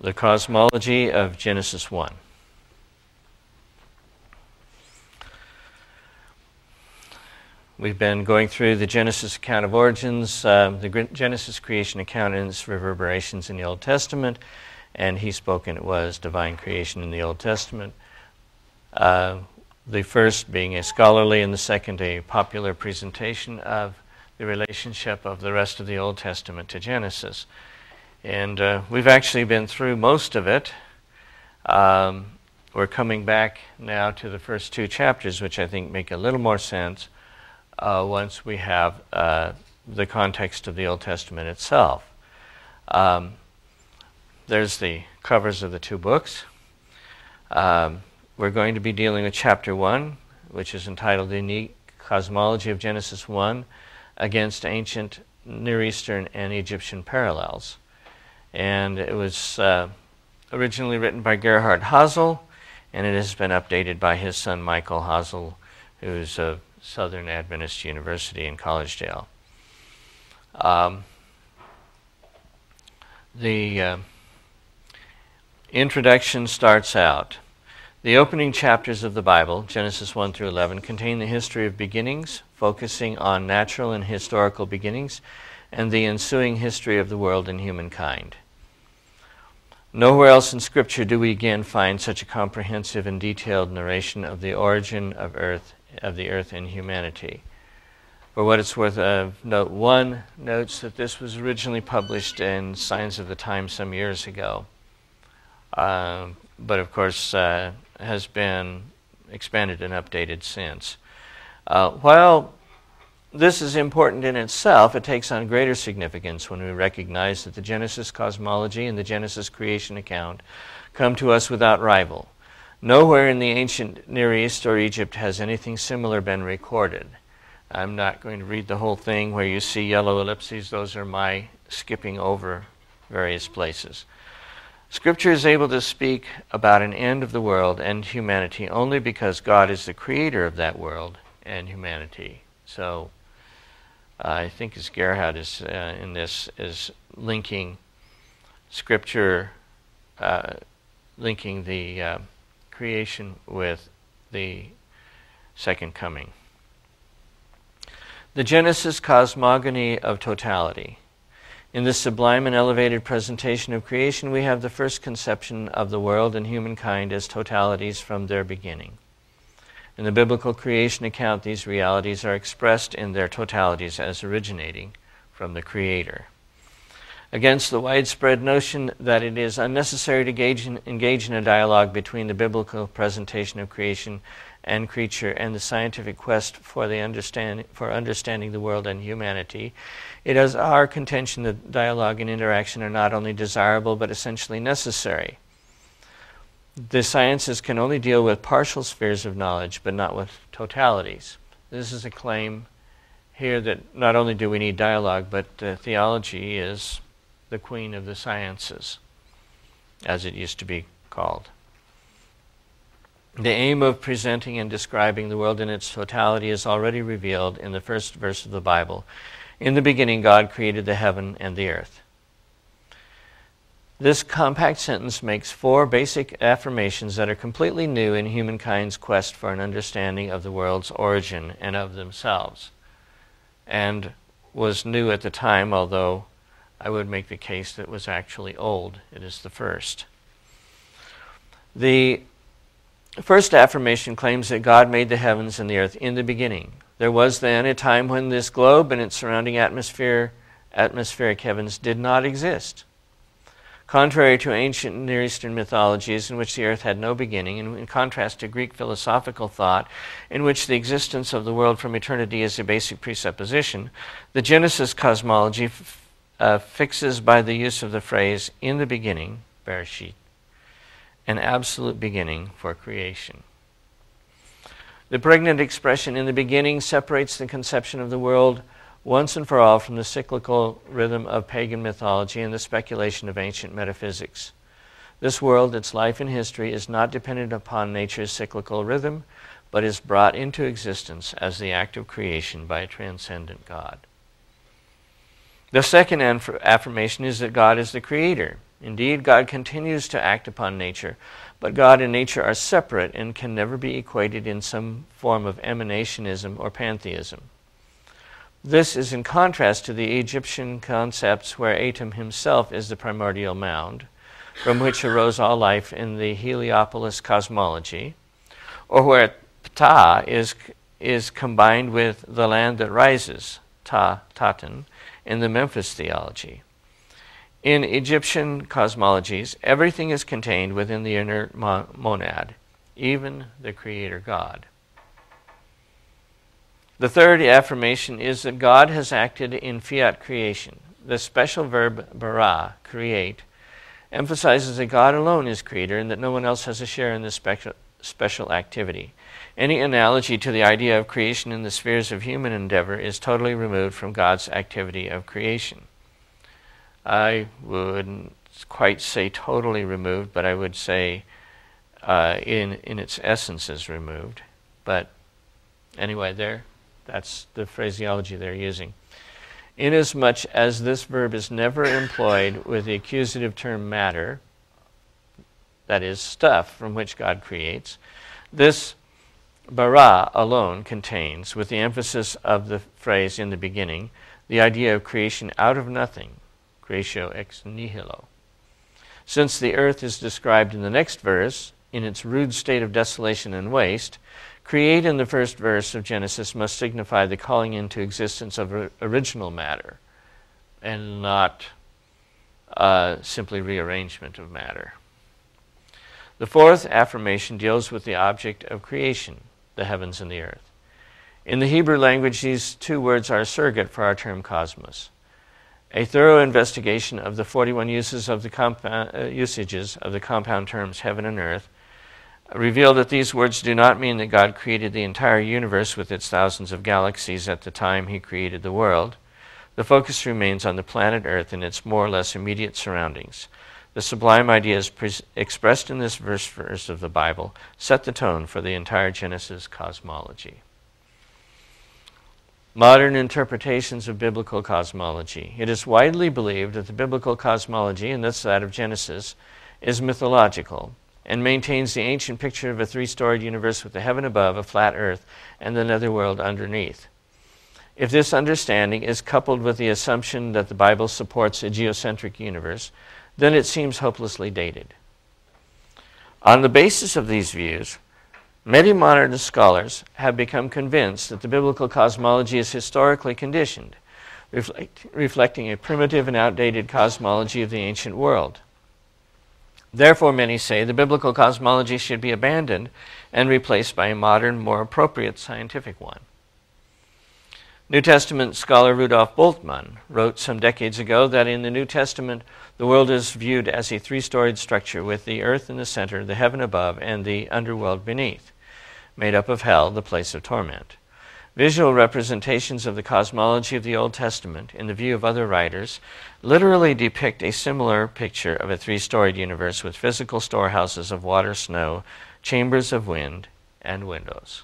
The cosmology of Genesis 1. We've been going through the Genesis account of origins, uh, the Genesis creation account and its reverberations in the Old Testament, and he spoke, and it was divine creation in the Old Testament. Uh, the first being a scholarly, and the second a popular presentation of the relationship of the rest of the Old Testament to Genesis. And uh, we've actually been through most of it. Um, we're coming back now to the first two chapters, which I think make a little more sense uh, once we have uh, the context of the Old Testament itself. Um, there's the covers of the two books. Um, we're going to be dealing with chapter 1, which is entitled The Unique Cosmology of Genesis 1 Against Ancient Near Eastern and Egyptian Parallels. And it was uh, originally written by Gerhard Hasel, and it has been updated by his son Michael Hasel, who's a Southern Adventist University in Collegedale. Um, the uh, introduction starts out. The opening chapters of the Bible, Genesis 1 through 11, contain the history of beginnings, focusing on natural and historical beginnings, and the ensuing history of the world and humankind. Nowhere else in Scripture do we again find such a comprehensive and detailed narration of the origin of earth of the earth and humanity. For what it's worth, uh, note one notes that this was originally published in Signs of the Times some years ago, uh, but of course uh, has been expanded and updated since. Uh, while this is important in itself, it takes on greater significance when we recognize that the Genesis cosmology and the Genesis creation account come to us without rival. Nowhere in the ancient Near East or Egypt has anything similar been recorded. I'm not going to read the whole thing where you see yellow ellipses, those are my skipping over various places. Scripture is able to speak about an end of the world and humanity only because God is the creator of that world and humanity. So uh, I think as Gerhard is uh, in this is linking Scripture, uh, linking the uh, creation with the second coming. The Genesis cosmogony of totality. In this sublime and elevated presentation of creation, we have the first conception of the world and humankind as totalities from their beginning. In the biblical creation account, these realities are expressed in their totalities as originating from the Creator against the widespread notion that it is unnecessary to engage in, engage in a dialogue between the biblical presentation of creation and creature and the scientific quest for, the understand, for understanding the world and humanity. It is our contention that dialogue and interaction are not only desirable but essentially necessary. The sciences can only deal with partial spheres of knowledge but not with totalities. This is a claim here that not only do we need dialogue, but uh, theology is the queen of the sciences, as it used to be called. The aim of presenting and describing the world in its totality is already revealed in the first verse of the Bible. In the beginning, God created the heaven and the earth. This compact sentence makes four basic affirmations that are completely new in humankind's quest for an understanding of the world's origin and of themselves, and was new at the time, although I would make the case that was actually old. It is the first. The first affirmation claims that God made the heavens and the earth in the beginning. There was then a time when this globe and its surrounding atmosphere, atmospheric heavens did not exist. Contrary to ancient Near Eastern mythologies in which the earth had no beginning, and in contrast to Greek philosophical thought in which the existence of the world from eternity is a basic presupposition, the Genesis cosmology uh, fixes by the use of the phrase in the beginning, Bereshit, an absolute beginning for creation. The pregnant expression in the beginning separates the conception of the world once and for all from the cyclical rhythm of pagan mythology and the speculation of ancient metaphysics. This world, its life and history, is not dependent upon nature's cyclical rhythm, but is brought into existence as the act of creation by a transcendent God. The second affirmation is that God is the creator. Indeed, God continues to act upon nature, but God and nature are separate and can never be equated in some form of emanationism or pantheism. This is in contrast to the Egyptian concepts where Atum himself is the primordial mound, from which arose all life in the Heliopolis cosmology, or where Ptah is, is combined with the land that rises, Ta, Tatan, in the Memphis theology. In Egyptian cosmologies, everything is contained within the inert monad, even the Creator God. The third affirmation is that God has acted in fiat creation. The special verb bara, create, emphasizes that God alone is creator and that no one else has a share in this special, special activity. Any analogy to the idea of creation in the spheres of human endeavor is totally removed from God's activity of creation. I wouldn't quite say totally removed, but I would say uh, in, in its essence is removed. But anyway, there, that's the phraseology they're using. Inasmuch as this verb is never employed with the accusative term matter, that is, stuff from which God creates, this bara alone contains, with the emphasis of the phrase in the beginning, the idea of creation out of nothing, creatio ex nihilo. Since the earth is described in the next verse in its rude state of desolation and waste, create in the first verse of Genesis must signify the calling into existence of original matter and not uh, simply rearrangement of matter. The fourth affirmation deals with the object of creation the heavens and the earth. In the Hebrew language, these two words are a surrogate for our term cosmos. A thorough investigation of the 41 uses of the uh, usages of the compound terms heaven and earth revealed that these words do not mean that God created the entire universe with its thousands of galaxies at the time he created the world. The focus remains on the planet Earth and its more or less immediate surroundings. The sublime ideas pre- expressed in this verse verse of the Bible set the tone for the entire Genesis cosmology. Modern interpretations of biblical cosmology. It is widely believed that the biblical cosmology, and that's that of Genesis, is mythological and maintains the ancient picture of a three storied universe with the heaven above, a flat earth, and the netherworld underneath. If this understanding is coupled with the assumption that the Bible supports a geocentric universe, then it seems hopelessly dated. On the basis of these views, many modern scholars have become convinced that the biblical cosmology is historically conditioned, reflect, reflecting a primitive and outdated cosmology of the ancient world. Therefore, many say the biblical cosmology should be abandoned and replaced by a modern, more appropriate scientific one. New Testament scholar Rudolf Bultmann wrote some decades ago that in the New Testament, the world is viewed as a three storied structure with the earth in the center, the heaven above, and the underworld beneath, made up of hell, the place of torment. Visual representations of the cosmology of the Old Testament, in the view of other writers, literally depict a similar picture of a three storied universe with physical storehouses of water, snow, chambers of wind, and windows.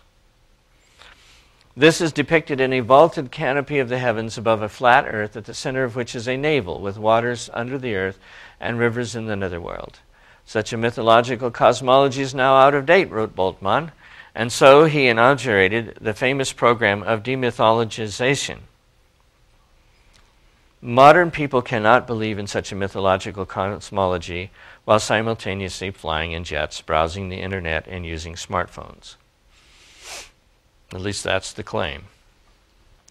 This is depicted in a vaulted canopy of the heavens above a flat earth, at the center of which is a navel with waters under the earth and rivers in the netherworld. Such a mythological cosmology is now out of date, wrote Bultmann, and so he inaugurated the famous program of demythologization. Modern people cannot believe in such a mythological cosmology while simultaneously flying in jets, browsing the internet, and using smartphones. At least that's the claim.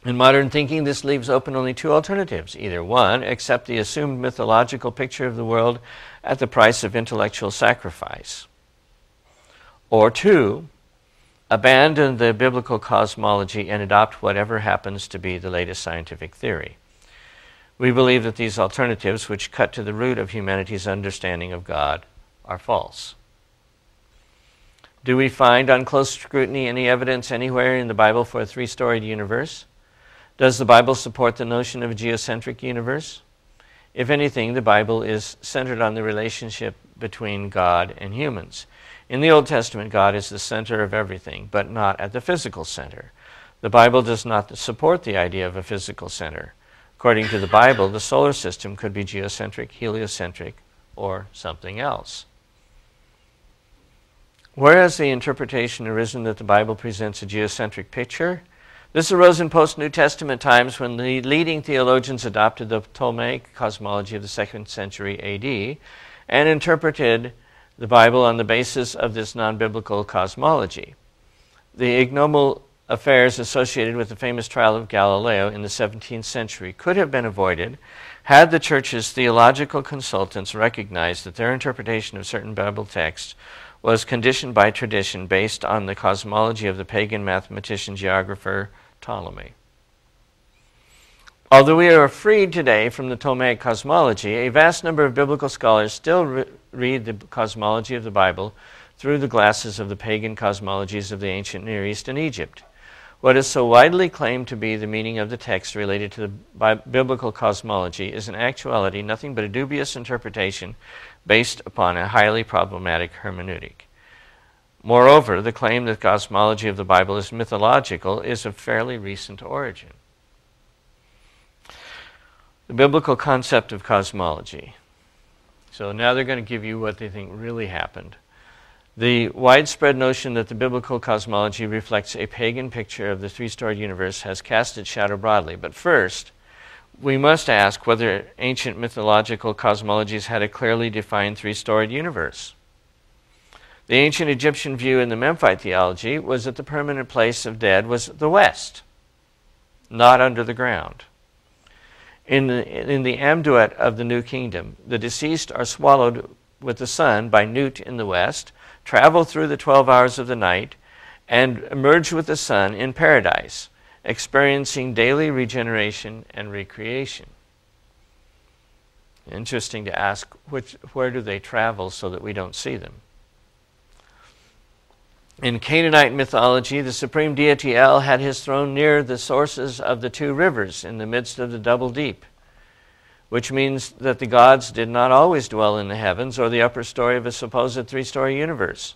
In modern thinking, this leaves open only two alternatives. Either one, accept the assumed mythological picture of the world at the price of intellectual sacrifice. Or two, abandon the biblical cosmology and adopt whatever happens to be the latest scientific theory. We believe that these alternatives, which cut to the root of humanity's understanding of God, are false. Do we find on close scrutiny any evidence anywhere in the Bible for a three storied universe? Does the Bible support the notion of a geocentric universe? If anything, the Bible is centered on the relationship between God and humans. In the Old Testament, God is the center of everything, but not at the physical center. The Bible does not support the idea of a physical center. According to the Bible, the solar system could be geocentric, heliocentric, or something else. Where has the interpretation arisen that the Bible presents a geocentric picture? This arose in post New Testament times when the leading theologians adopted the Ptolemaic cosmology of the second century AD and interpreted the Bible on the basis of this non biblical cosmology. The ignoble affairs associated with the famous trial of Galileo in the 17th century could have been avoided had the church's theological consultants recognized that their interpretation of certain Bible texts was conditioned by tradition based on the cosmology of the pagan mathematician geographer Ptolemy. Although we are freed today from the Ptolemaic cosmology, a vast number of biblical scholars still re- read the cosmology of the Bible through the glasses of the pagan cosmologies of the ancient Near East and Egypt. What is so widely claimed to be the meaning of the text related to the bi- biblical cosmology is in actuality nothing but a dubious interpretation based upon a highly problematic hermeneutic. Moreover, the claim that cosmology of the Bible is mythological is of fairly recent origin. The biblical concept of cosmology. So now they're going to give you what they think really happened. The widespread notion that the biblical cosmology reflects a pagan picture of the three storied universe has cast its shadow broadly. But first, we must ask whether ancient mythological cosmologies had a clearly defined three storied universe. The ancient Egyptian view in the Memphite theology was that the permanent place of dead was the west, not under the ground. In the, in the Amduat of the New Kingdom, the deceased are swallowed with the sun by Nut in the west, travel through the 12 hours of the night, and emerge with the sun in paradise, experiencing daily regeneration and recreation. Interesting to ask which, where do they travel so that we don't see them? In Canaanite mythology, the supreme deity El had his throne near the sources of the two rivers in the midst of the double deep, which means that the gods did not always dwell in the heavens or the upper story of a supposed three story universe.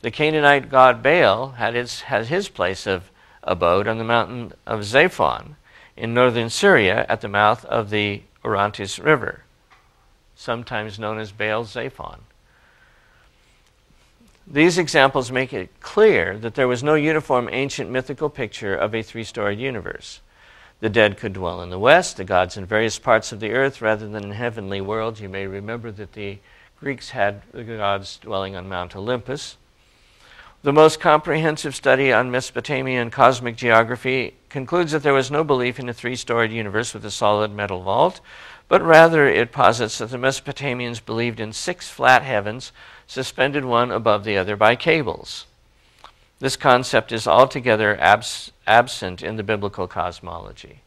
The Canaanite god Baal had his, had his place of abode on the mountain of Zaphon in northern Syria at the mouth of the Orontes River, sometimes known as Baal Zaphon. These examples make it clear that there was no uniform ancient mythical picture of a three storied universe. The dead could dwell in the west, the gods in various parts of the earth rather than in heavenly worlds. You may remember that the Greeks had the gods dwelling on Mount Olympus. The most comprehensive study on Mesopotamian cosmic geography concludes that there was no belief in a three storied universe with a solid metal vault, but rather it posits that the Mesopotamians believed in six flat heavens suspended one above the other by cables. This concept is altogether abs- absent in the biblical cosmology.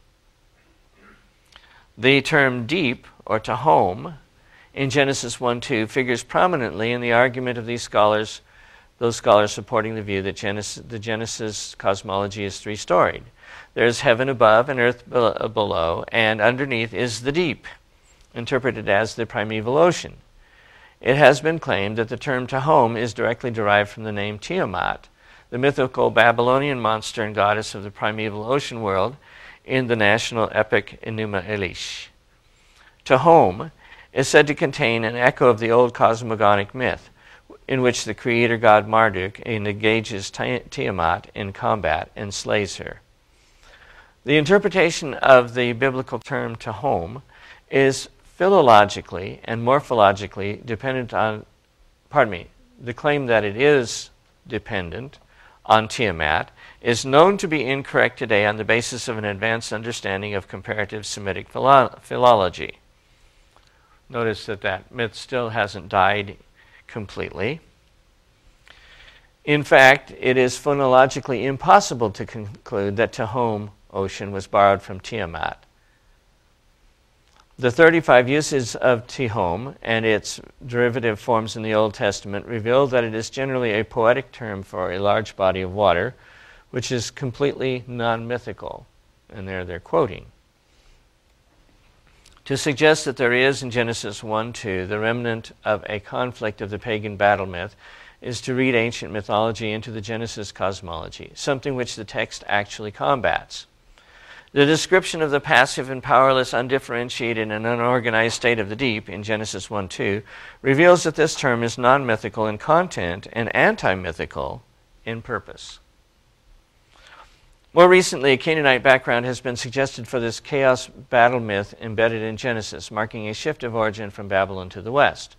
The term deep, or tehom, in Genesis 1 2 figures prominently in the argument of these scholars, those scholars supporting the view that Genesis, the Genesis cosmology is three storied. There's heaven above and earth uh, below, and underneath is the deep, interpreted as the primeval ocean. It has been claimed that the term Tehom is directly derived from the name Tiamat, the mythical Babylonian monster and goddess of the primeval ocean world in the national epic Enuma Elish. Tehom is said to contain an echo of the old cosmogonic myth, in which the creator god Marduk engages Tiamat in combat and slays her. The interpretation of the biblical term Tehom is philologically and morphologically dependent on, pardon me, the claim that it is dependent on Tiamat is known to be incorrect today on the basis of an advanced understanding of comparative Semitic philo- philology. Notice that that myth still hasn't died completely. In fact, it is phonologically impossible to conclude that Tehom ocean was borrowed from Tiamat. The 35 uses of Tehom and its derivative forms in the Old Testament reveal that it is generally a poetic term for a large body of water, which is completely non mythical. and there they're quoting. To suggest that there is in Genesis 1 2 the remnant of a conflict of the pagan battle myth is to read ancient mythology into the Genesis cosmology, something which the text actually combats. The description of the passive and powerless, undifferentiated, and unorganized state of the deep in Genesis 1 2 reveals that this term is non mythical in content and anti mythical in purpose. More recently, a Canaanite background has been suggested for this chaos battle myth embedded in Genesis, marking a shift of origin from Babylon to the west.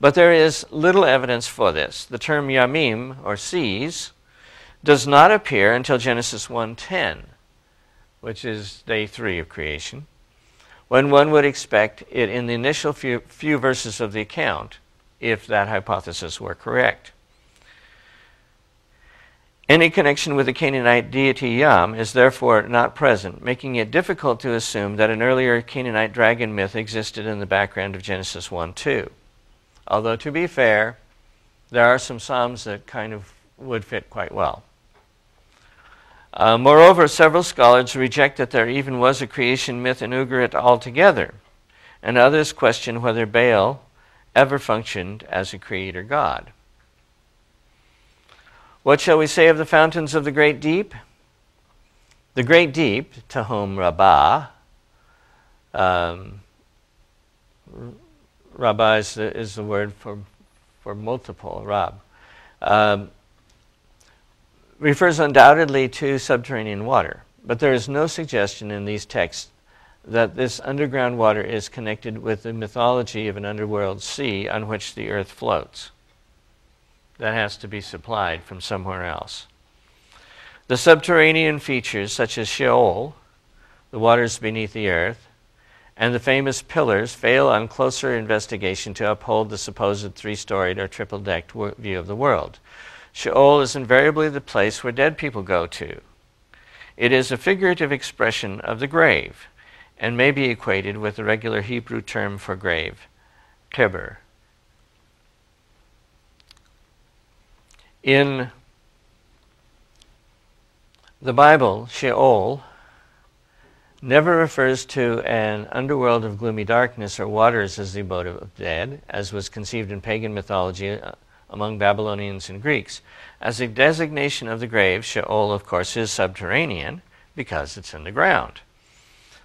But there is little evidence for this. The term yamim, or seas, does not appear until Genesis 1:10, which is day 3 of creation, when one would expect it in the initial few, few verses of the account, if that hypothesis were correct. Any connection with the Canaanite deity Yam is therefore not present, making it difficult to assume that an earlier Canaanite dragon myth existed in the background of Genesis 1 2. Although, to be fair, there are some Psalms that kind of would fit quite well. Uh, moreover, several scholars reject that there even was a creation myth in Ugarit altogether, and others question whether Baal ever functioned as a creator god. What shall we say of the fountains of the great deep? The great deep, Tehom Rabbah, um, Rabbah is the, is the word for, for multiple, Rab, um, refers undoubtedly to subterranean water, but there is no suggestion in these texts that this underground water is connected with the mythology of an underworld sea on which the earth floats that has to be supplied from somewhere else. The subterranean features, such as Sheol, the waters beneath the earth, and the famous pillars, fail on closer investigation to uphold the supposed three storied or triple decked view of the world. Sheol is invariably the place where dead people go to. It is a figurative expression of the grave and may be equated with the regular Hebrew term for grave, keber. In the Bible, Sheol never refers to an underworld of gloomy darkness or waters as the abode of the dead, as was conceived in pagan mythology uh, among Babylonians and Greeks. As a designation of the grave, Sheol, of course, is subterranean because it's in the ground.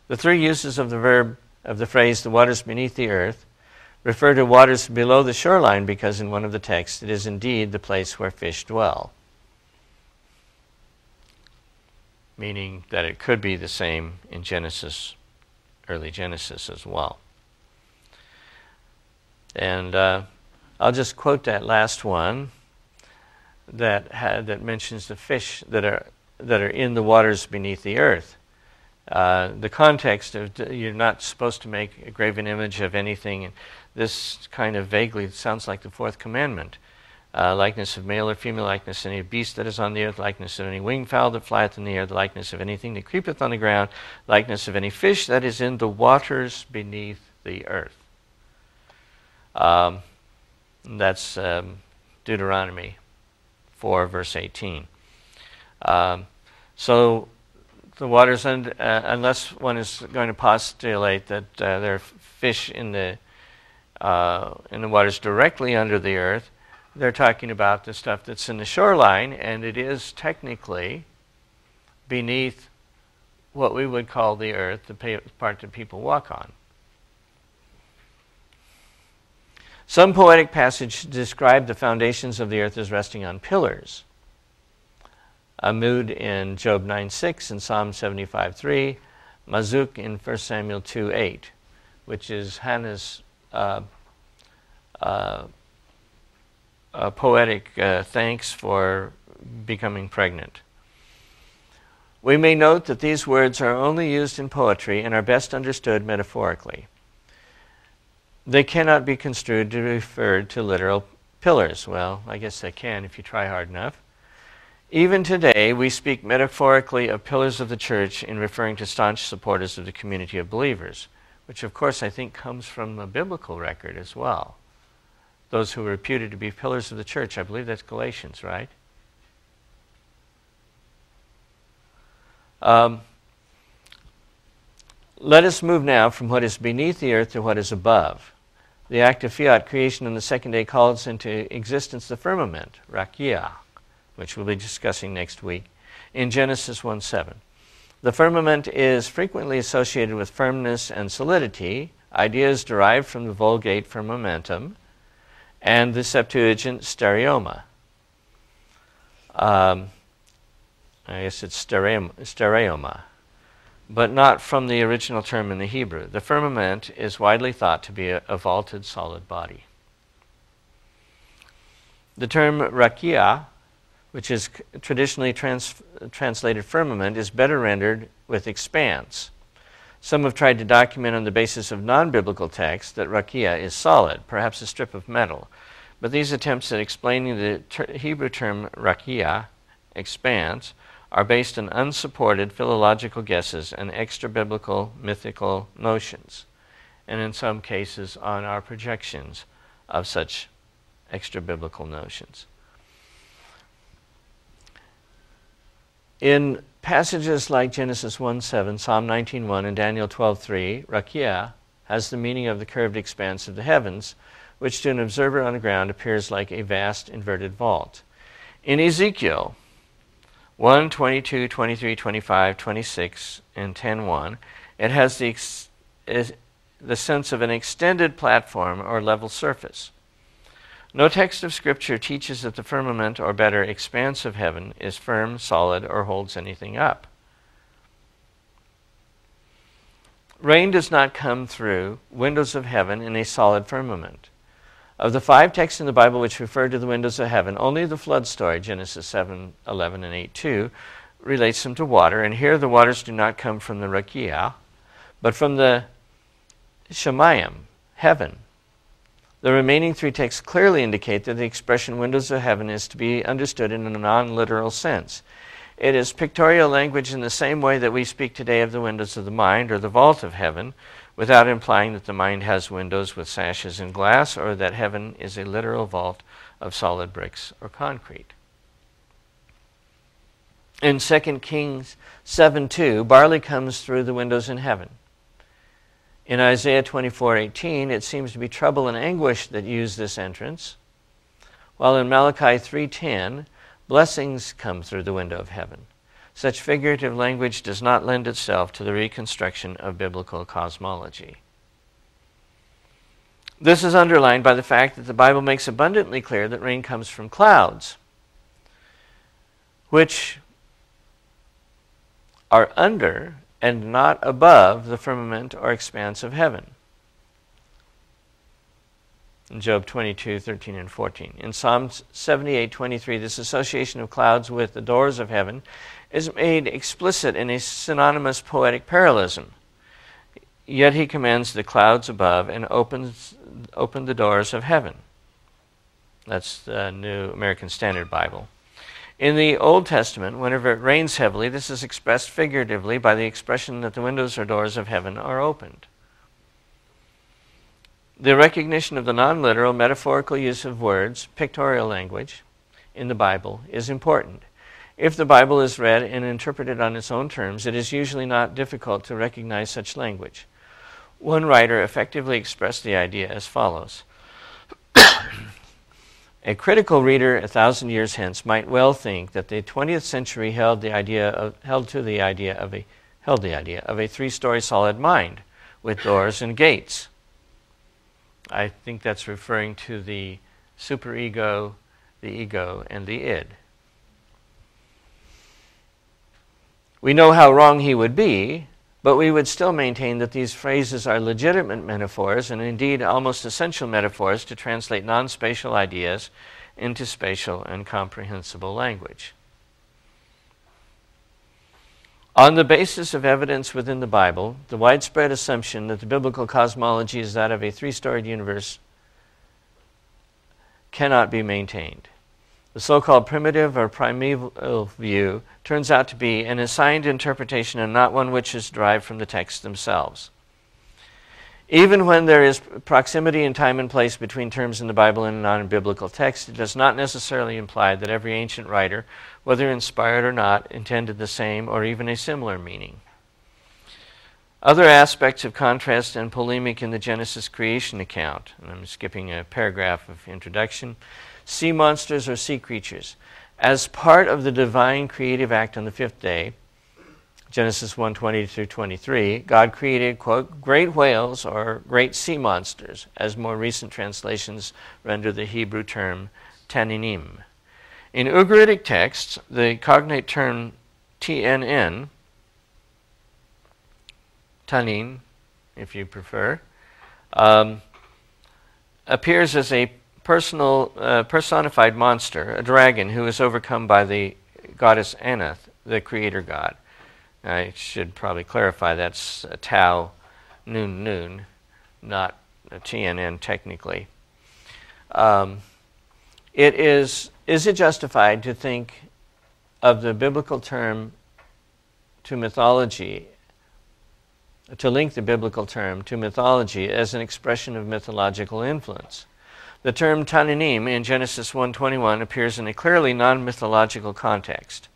The three uses of the verb of the phrase the waters beneath the earth refer to waters below the shoreline because in one of the texts it is indeed the place where fish dwell. Meaning that it could be the same in Genesis, early Genesis as well. And uh, I'll just quote that last one that had, that mentions the fish that are that are in the waters beneath the earth. Uh, the context of you're not supposed to make a graven image of anything this kind of vaguely sounds like the fourth commandment. Uh, likeness of male or female likeness of any beast that is on the earth, likeness of any winged fowl that flieth in the air, the likeness of anything that creepeth on the ground, likeness of any fish that is in the waters beneath the earth. Um, that's um, Deuteronomy 4, verse 18. Um, so the waters, uh, unless one is going to postulate that uh, there are fish in the uh, in the waters directly under the earth. They're talking about the stuff that's in the shoreline, and it is technically beneath what we would call the earth, the part that people walk on. Some poetic passages describe the foundations of the earth as resting on pillars. Amud in Job 9:6 and Psalm 75:3, Mazuk in 1 Samuel 2:8, which is Hannah's uh, uh, poetic uh, thanks for becoming pregnant. We may note that these words are only used in poetry and are best understood metaphorically. They cannot be construed to refer to literal pillars. Well, I guess they can if you try hard enough. Even today, we speak metaphorically of pillars of the church in referring to staunch supporters of the community of believers which of course I think comes from a biblical record as well. Those who were reputed to be pillars of the church, I believe that's Galatians, right? Um, Let us move now from what is beneath the earth to what is above. The act of fiat creation on the second day calls into existence the firmament, rakia, which we'll be discussing next week, in Genesis 1 7. The firmament is frequently associated with firmness and solidity, ideas derived from the Vulgate firmamentum and the Septuagint stereoma. Um, I guess it's stereoma but not from the original term in the Hebrew. The firmament is widely thought to be a, a vaulted solid body. The term rakia, which is traditionally trans, translated firmament, is better rendered with expanse. Some have tried to document on the basis of non biblical texts that rakia is solid, perhaps a strip of metal. But these attempts at explaining the ter- Hebrew term rakia, expanse, are based on unsupported philological guesses and extra biblical mythical notions, and in some cases on our projections of such extra biblical notions. In passages like Genesis 1 7, Psalm 19 1, and Daniel 12 3, Rakia has the meaning of the curved expanse of the heavens, which to an observer on the ground appears like a vast inverted vault. In Ezekiel, 1, 22, 23, 25, 26, and 10 1, it has the, the sense of an extended platform or level surface. No text of Scripture teaches that the firmament, or better, expanse of heaven, is firm, solid, or holds anything up. Rain does not come through windows of heaven in a solid firmament. Of the five texts in the Bible which refer to the windows of heaven, only the flood story, Genesis 7 11 and 8 2, relates them to water. And here the waters do not come from the Rakia, but from the Shemayim, heaven. The remaining three texts clearly indicate that the expression windows of heaven is to be understood in a non literal sense. It is pictorial language in the same way that we speak today of the windows of the mind or the vault of heaven, without implying that the mind has windows with sashes and glass or that heaven is a literal vault of solid bricks or concrete. In 2 Kings 7 2, barley comes through the windows in heaven. In Isaiah 24:18, it seems to be trouble and anguish that use this entrance, while in Malachi 3:10, blessings come through the window of heaven. Such figurative language does not lend itself to the reconstruction of biblical cosmology. This is underlined by the fact that the Bible makes abundantly clear that rain comes from clouds, which are under and not above the firmament or expanse of heaven. In Job 22, 13, and 14. In Psalm 78, 23, this association of clouds with the doors of heaven is made explicit in a synonymous poetic parallelism. Yet he commands the clouds above and opens open the doors of heaven. That's the New American Standard Bible. In the Old Testament, whenever it rains heavily, this is expressed figuratively by the expression that the windows or doors of heaven are opened. The recognition of the non literal metaphorical use of words, pictorial language, in the Bible is important. If the Bible is read and interpreted on its own terms, it is usually not difficult to recognize such language. One writer effectively expressed the idea as follows A critical reader a thousand years hence might well think that the 20th century held, the idea of, held to the idea of a held the idea of a three-story solid mind with doors and gates. I think that's referring to the superego, the ego, and the id. We know how wrong he would be, but we would still maintain that these phrases are legitimate metaphors and indeed almost essential metaphors to translate non spatial ideas into spatial and comprehensible language. On the basis of evidence within the Bible, the widespread assumption that the biblical cosmology is that of a three storied universe cannot be maintained. The so called primitive or primeval view turns out to be an assigned interpretation and not one which is derived from the texts themselves. Even when there is proximity in time and place between terms in the Bible and non biblical text, it does not necessarily imply that every ancient writer, whether inspired or not, intended the same or even a similar meaning. Other aspects of contrast and polemic in the Genesis creation account, and I'm skipping a paragraph of introduction sea monsters or sea creatures. As part of the divine creative act on the fifth day, Genesis 1:20 through 23, God created quote great whales or great sea monsters, as more recent translations render the Hebrew term taninim. In Ugaritic texts, the cognate term TNN, tanin, if you prefer, um, appears as a personal, uh, personified monster, a dragon who is overcome by the goddess Anath, the creator god. I should probably clarify that's a tau noon noon, not a TNN technically. Um, it is, is it justified to think of the biblical term to mythology, to link the biblical term to mythology as an expression of mythological influence? The term taninim in Genesis 1:21 appears in a clearly non-mythological context.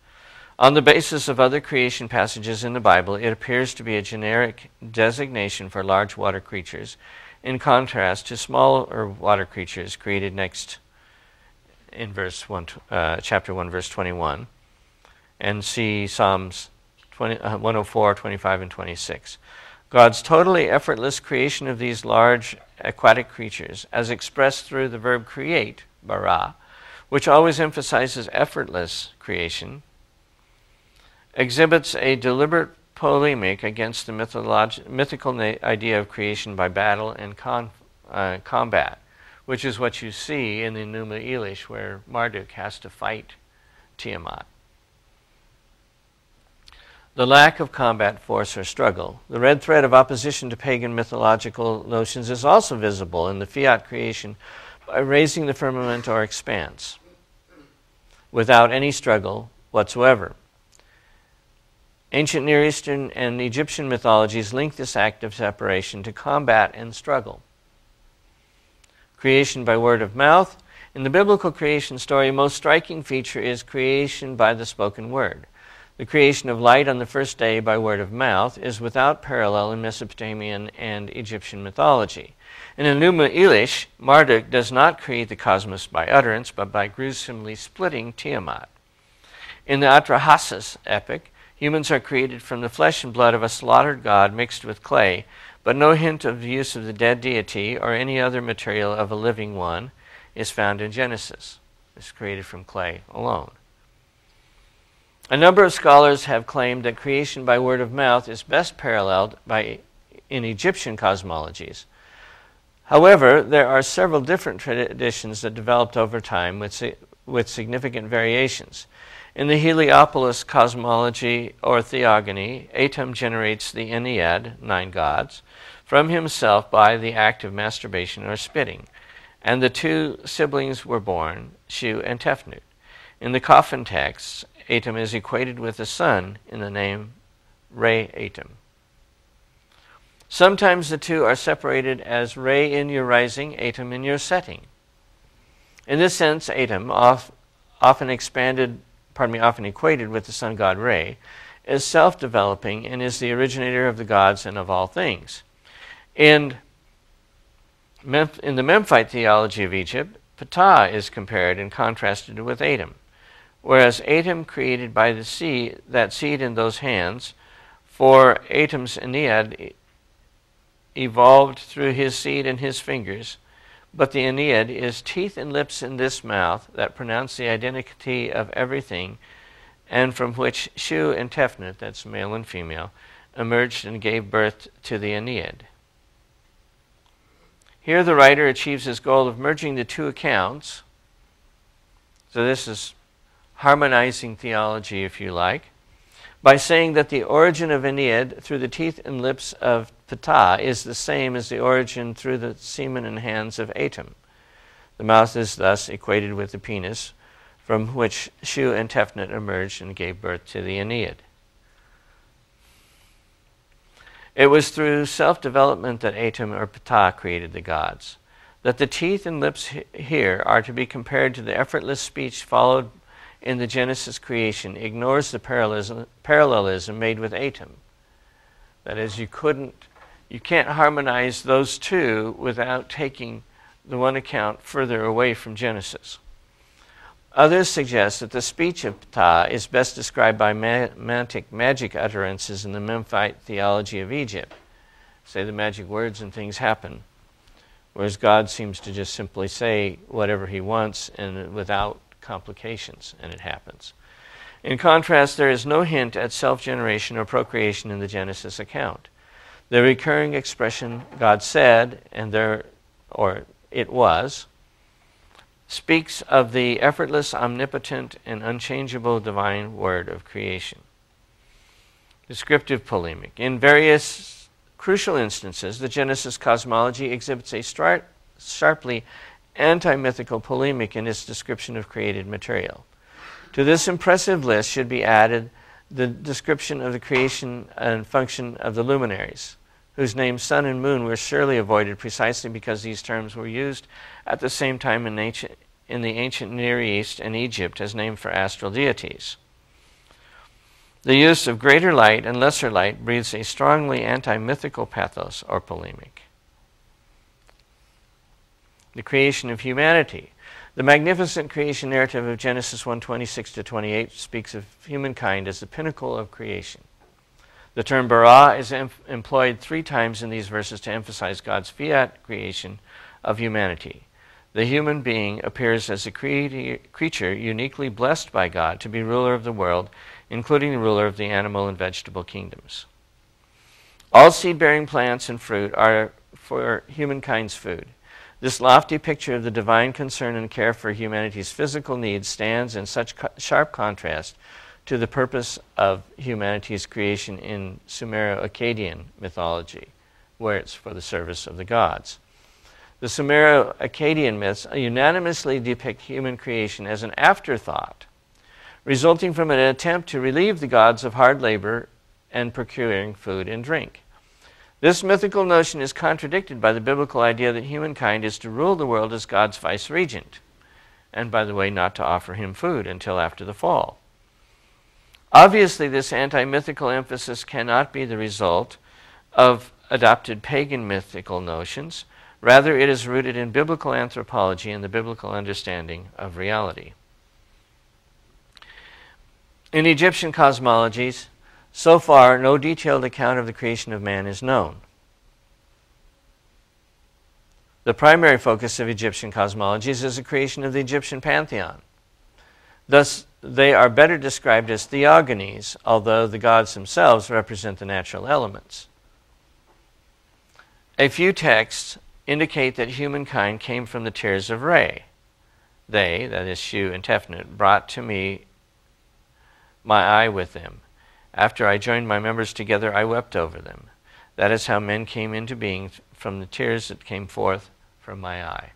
On the basis of other creation passages in the Bible, it appears to be a generic designation for large water creatures, in contrast to smaller water creatures created next in verse 1, uh, chapter 1, verse 21, and see Psalms 20, uh, 104, 25, and 26. God's totally effortless creation of these large aquatic creatures, as expressed through the verb create, bara, which always emphasizes effortless creation, exhibits a deliberate polemic against the mythical na- idea of creation by battle and con- uh, combat, which is what you see in the Enuma Elish, where Marduk has to fight Tiamat. The lack of combat force or struggle. The red thread of opposition to pagan mythological notions is also visible in the fiat creation by raising the firmament or expanse without any struggle whatsoever. Ancient Near Eastern and Egyptian mythologies link this act of separation to combat and struggle. Creation by word of mouth. In the biblical creation story, a most striking feature is creation by the spoken word. The creation of light on the first day by word of mouth is without parallel in Mesopotamian and Egyptian mythology. In Enuma Elish, Marduk does not create the cosmos by utterance, but by gruesomely splitting Tiamat. In the Atrahasis epic, Humans are created from the flesh and blood of a slaughtered god mixed with clay, but no hint of the use of the dead deity or any other material of a living one is found in Genesis. It's created from clay alone. A number of scholars have claimed that creation by word of mouth is best paralleled by, in Egyptian cosmologies. However, there are several different traditions that developed over time with, with significant variations. In the Heliopolis cosmology or theogony, Atum generates the Ennead, nine gods, from himself by the act of masturbation or spitting, and the two siblings were born, Shu and Tefnut. In the coffin texts, Atum is equated with the sun in the name Re Atum. Sometimes the two are separated as Re in your rising, Atum in your setting. In this sense, Atum, often expanded pardon me, often equated with the sun god Re, is self developing and is the originator of the gods and of all things. In, in the Memphite theology of Egypt, Ptah is compared and contrasted with Atum. Whereas Atum created by the seed, that seed in those hands, for Atum's Ennead evolved through his seed and his fingers, but the Ennead is teeth and lips in this mouth that pronounce the identity of everything, and from which Shu and Tefnut, that's male and female, emerged and gave birth to the Ennead. Here the writer achieves his goal of merging the two accounts. So this is harmonizing theology, if you like by saying that the origin of Ennead through the teeth and lips of Ptah is the same as the origin through the semen and hands of Atum. The mouth is thus equated with the penis, from which Shu and Tefnut emerged and gave birth to the Ennead. It was through self development that Atum or Ptah created the gods. That the teeth and lips here are to be compared to the effortless speech followed in the Genesis creation ignores the parallelism, parallelism made with Atum. That is, you couldn't, you can't harmonize those two without taking the one account further away from Genesis. Others suggest that the speech of Ptah is best described by mantic magic utterances in the Memphite theology of Egypt. Say the magic words and things happen. Whereas God seems to just simply say whatever he wants and without complications, and it happens. In contrast, there is no hint at self generation or procreation in the Genesis account. The recurring expression, God said, and there, or it was, speaks of the effortless, omnipotent, and unchangeable divine word of creation. Descriptive polemic. In various crucial instances, the Genesis cosmology exhibits a start, sharply anti mythical polemic in its description of created material. To this impressive list should be added the description of the creation and function of the luminaries whose names sun and moon were surely avoided precisely because these terms were used at the same time in, ancient, in the ancient Near East and Egypt as named for astral deities. The use of greater light and lesser light breathes a strongly anti mythical pathos or polemic. The creation of humanity. The magnificent creation narrative of Genesis 1 26 to 28 speaks of humankind as the pinnacle of creation. The term bara is em- employed three times in these verses to emphasize God's fiat creation of humanity. The human being appears as a cre- creature uniquely blessed by God to be ruler of the world, including the ruler of the animal and vegetable kingdoms. All seed bearing plants and fruit are for humankind's food. This lofty picture of the divine concern and care for humanity's physical needs stands in such co- sharp contrast to the purpose of humanity's creation in Sumero Akkadian mythology, where it's for the service of the gods. The Sumero Akkadian myths unanimously depict human creation as an afterthought, resulting from an attempt to relieve the gods of hard labor and procuring food and drink. This mythical notion is contradicted by the biblical idea that humankind is to rule the world as God's vice regent, and by the way, not to offer him food until after the fall. Obviously, this anti mythical emphasis cannot be the result of adopted pagan mythical notions. Rather, it is rooted in biblical anthropology and the biblical understanding of reality. In Egyptian cosmologies, so far, no detailed account of the creation of man is known. The primary focus of Egyptian cosmologies is the creation of the Egyptian pantheon. Thus, they are better described as theogonies, although the gods themselves represent the natural elements. A few texts indicate that humankind came from the tears of Re. They, that is Shu and Tefnut, brought to me my eye with them. After I joined my members together, I wept over them. That is how men came into being from the tears that came forth from my eye.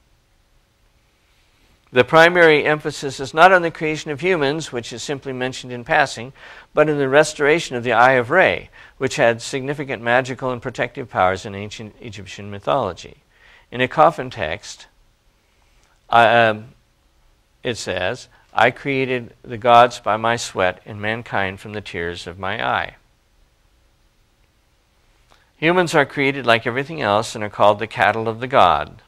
The primary emphasis is not on the creation of humans, which is simply mentioned in passing, but in the restoration of the Eye of Re, which had significant magical and protective powers in ancient Egyptian mythology. In a coffin text, um, it says, I created the gods by my sweat and mankind from the tears of my eye. Humans are created like everything else and are called the cattle of the god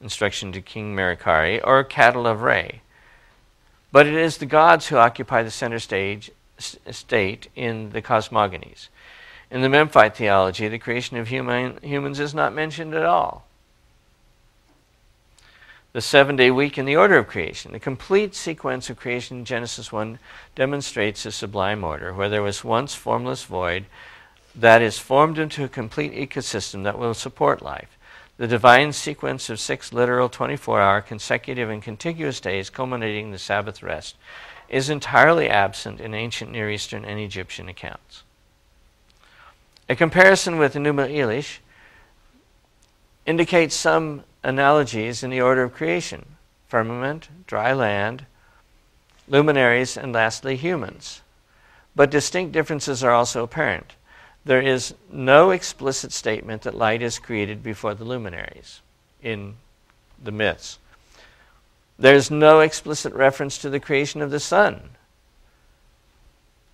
instruction to King Merikare, or cattle of Re. But it is the gods who occupy the center stage, state in the cosmogonies. In the Memphite theology, the creation of human, humans is not mentioned at all. The seven day week in the order of creation. The complete sequence of creation in Genesis 1 demonstrates a sublime order where there was once formless void that is formed into a complete ecosystem that will support life. The divine sequence of six literal 24 hour consecutive and contiguous days culminating the Sabbath rest is entirely absent in ancient Near Eastern and Egyptian accounts. A comparison with Enuma Elish indicates some analogies in the order of creation firmament, dry land, luminaries, and lastly, humans. But distinct differences are also apparent there is no explicit statement that light is created before the luminaries in the myths. There's no explicit reference to the creation of the sun.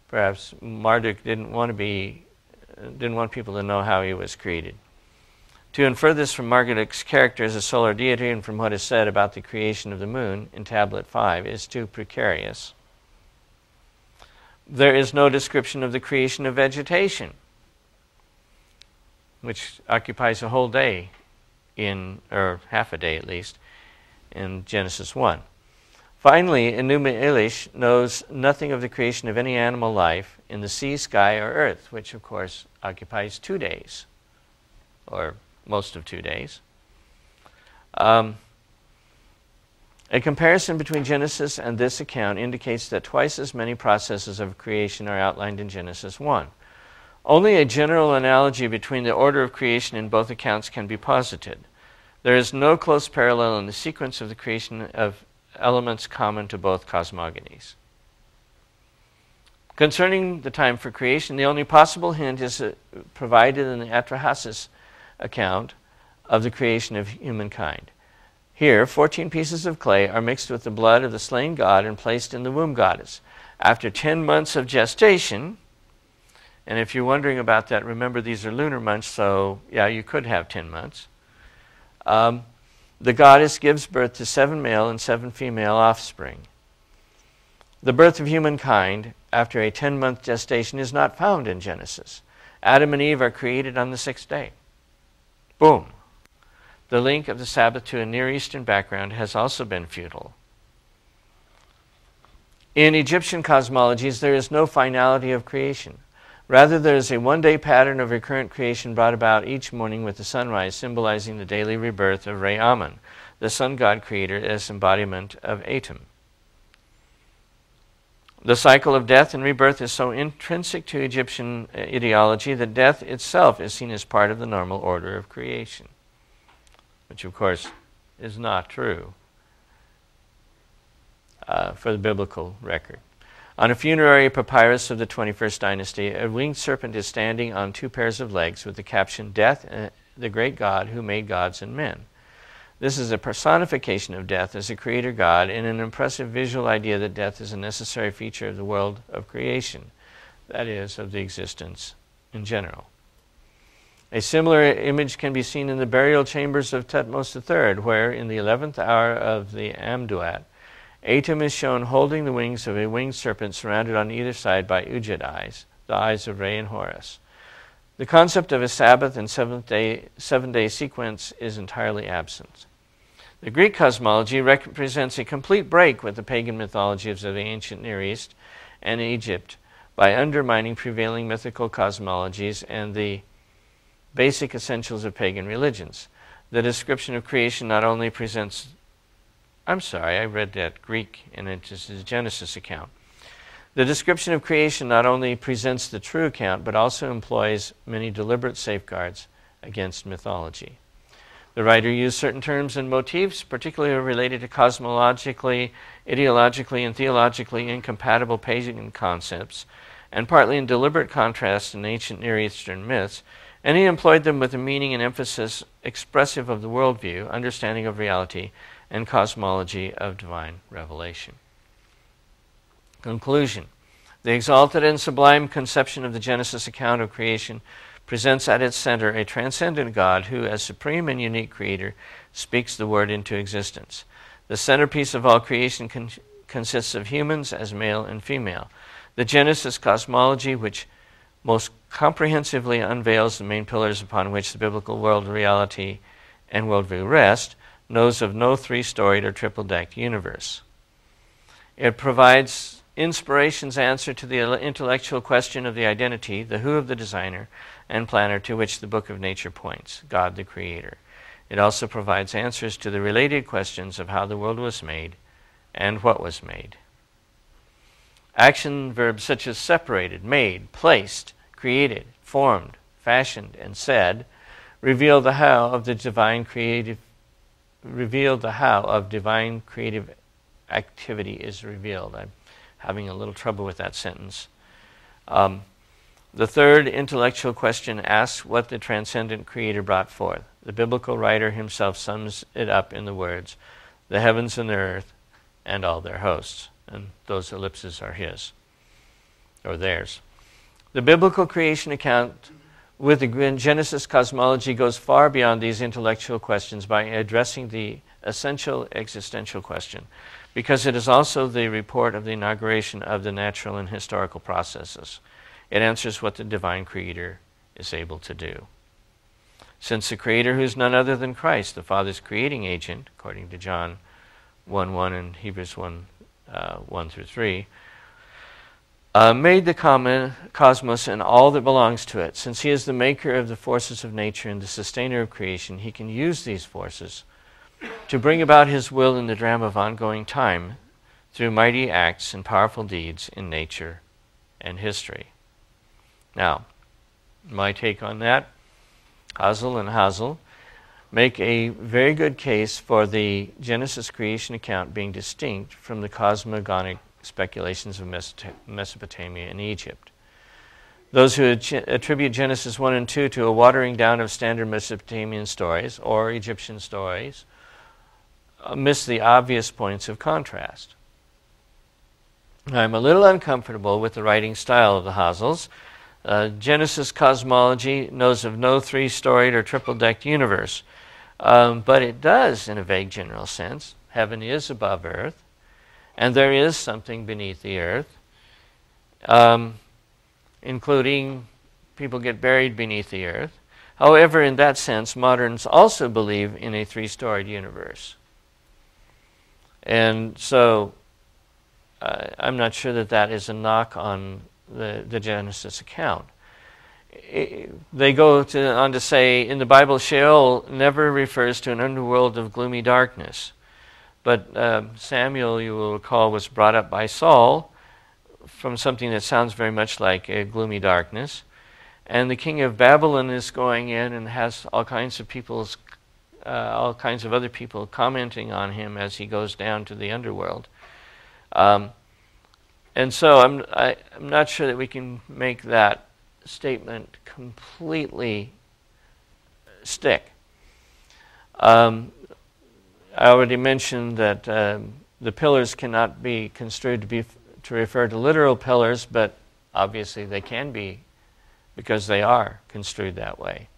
Perhaps Marduk didn't want to be didn't want people to know how he was created. To infer this from Marduk's character as a solar deity and from what is said about the creation of the moon in Tablet 5 is too precarious. There is no description of the creation of vegetation, which occupies a whole day in, or half a day at least, in Genesis 1. Finally, Enuma Elish knows nothing of the creation of any animal life in the sea, sky, or earth, which of course occupies two days, or most of two days. Um, a comparison between Genesis and this account indicates that twice as many processes of creation are outlined in Genesis 1. Only a general analogy between the order of creation in both accounts can be posited. There is no close parallel in the sequence of the creation of elements common to both cosmogonies. Concerning the time for creation, the only possible hint is uh, provided in the Atrahasis account of the creation of humankind. Here, 14 pieces of clay are mixed with the blood of the slain god and placed in the womb goddess. After 10 months of gestation, and if you're wondering about that, remember these are lunar months, so yeah, you could have 10 months. Um, the goddess gives birth to seven male and seven female offspring. The birth of humankind after a 10 month gestation is not found in Genesis. Adam and Eve are created on the sixth day. Boom. The link of the Sabbath to a Near Eastern background has also been futile. In Egyptian cosmologies, there is no finality of creation. Rather, there is a one day pattern of recurrent creation brought about each morning with the sunrise, symbolizing the daily rebirth of Re Amun, the sun god creator, as embodiment of Atum. The cycle of death and rebirth is so intrinsic to Egyptian uh, ideology that death itself is seen as part of the normal order of creation, which, of course, is not true uh, for the biblical record. On a funerary papyrus of the 21st dynasty, a winged serpent is standing on two pairs of legs with the caption, Death, uh, the great God who made gods and men. This is a personification of death as a creator God and an impressive visual idea that death is a necessary feature of the world of creation, that is, of the existence in general. A similar image can be seen in the burial chambers of Thutmose III, where, in the eleventh hour of the Amduat, Atum is shown holding the wings of a winged serpent surrounded on either side by Ujat eyes, the eyes of Re and Horus. The concept of a Sabbath and seventh day, seven day sequence is entirely absent. The Greek cosmology represents a complete break with the pagan mythologies of the ancient Near East and Egypt by undermining prevailing mythical cosmologies and the basic essentials of pagan religions. The description of creation not only presents, I'm sorry, I read that Greek and it is a Genesis account. The description of creation not only presents the true account, but also employs many deliberate safeguards against mythology. The writer used certain terms and motifs, particularly related to cosmologically, ideologically, and theologically incompatible pagan concepts, and partly in deliberate contrast in ancient Near Eastern myths, and he employed them with a meaning and emphasis expressive of the worldview, understanding of reality, and cosmology of divine revelation. Conclusion The exalted and sublime conception of the Genesis account of creation presents at its center a transcendent God who, as supreme and unique creator, speaks the word into existence. The centerpiece of all creation con- consists of humans as male and female. The Genesis cosmology, which most comprehensively unveils the main pillars upon which the biblical world reality and worldview rest, knows of no three storied or triple decked universe. It provides inspiration's answer to the intellectual question of the identity, the who of the designer and planner to which the book of nature points God the Creator. It also provides answers to the related questions of how the world was made and what was made. Action verbs such as separated, made, placed, created, formed, fashioned, and said reveal the how of the divine creative reveal the how of divine creative activity is revealed. I'm having a little trouble with that sentence. Um, the third intellectual question asks what the transcendent creator brought forth. The biblical writer himself sums it up in the words, the heavens and the earth and all their hosts. And those ellipses are his, or theirs. The biblical creation account with the Genesis cosmology goes far beyond these intellectual questions by addressing the essential existential question, because it is also the report of the inauguration of the natural and historical processes. It answers what the divine creator is able to do. Since the creator, who is none other than Christ, the Father's creating agent, according to John 1 1 and Hebrews 1 uh, 1 through 3, uh, made the common cosmos and all that belongs to it. Since he is the maker of the forces of nature and the sustainer of creation, he can use these forces to bring about his will in the drama of ongoing time through mighty acts and powerful deeds in nature and history. Now, my take on that Hasel and Hasel make a very good case for the Genesis creation account being distinct from the cosmogonic speculations of Mesopotamia and Egypt. Those who attribute Genesis 1 and 2 to a watering down of standard Mesopotamian stories or Egyptian stories uh, miss the obvious points of contrast. I'm a little uncomfortable with the writing style of the Hasels. Uh, Genesis cosmology knows of no three storied or triple decked universe, um, but it does, in a vague general sense. Heaven is above earth, and there is something beneath the earth, um, including people get buried beneath the earth. However, in that sense, moderns also believe in a three storied universe. And so uh, I'm not sure that that is a knock on the, the Genesis account. It, they go to, on to say in the Bible, Sheol never refers to an underworld of gloomy darkness. But uh, Samuel, you will recall, was brought up by Saul from something that sounds very much like a gloomy darkness. And the king of Babylon is going in and has all kinds of people's, uh, all kinds of other people commenting on him as he goes down to the underworld. Um, and so I'm, I, i am not sure that we can make that statement completely stick. Um, I already mentioned that um, the pillars cannot be construed to, be, to refer to literal pillars, but obviously they can be because they are construed that way.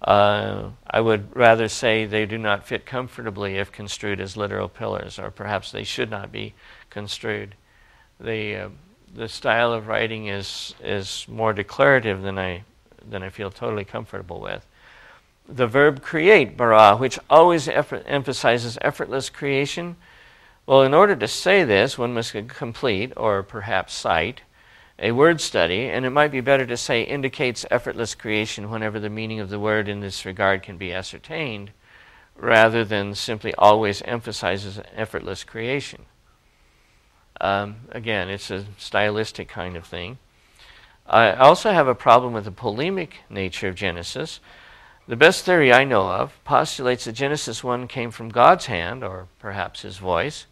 Uh, I would rather say they do not fit comfortably if construed as literal pillars, or perhaps they should not be construed. The, uh, the style of writing is, is more declarative than I, than I feel totally comfortable with the verb create, bara, which always effort, emphasizes effortless creation. Well, in order to say this, one must complete, or perhaps cite, a word study, and it might be better to say indicates effortless creation whenever the meaning of the word in this regard can be ascertained, rather than simply always emphasizes effortless creation. Um, again, it's a stylistic kind of thing. I also have a problem with the polemic nature of Genesis. The best theory I know of postulates that Genesis 1 came from God's hand, or perhaps his voice,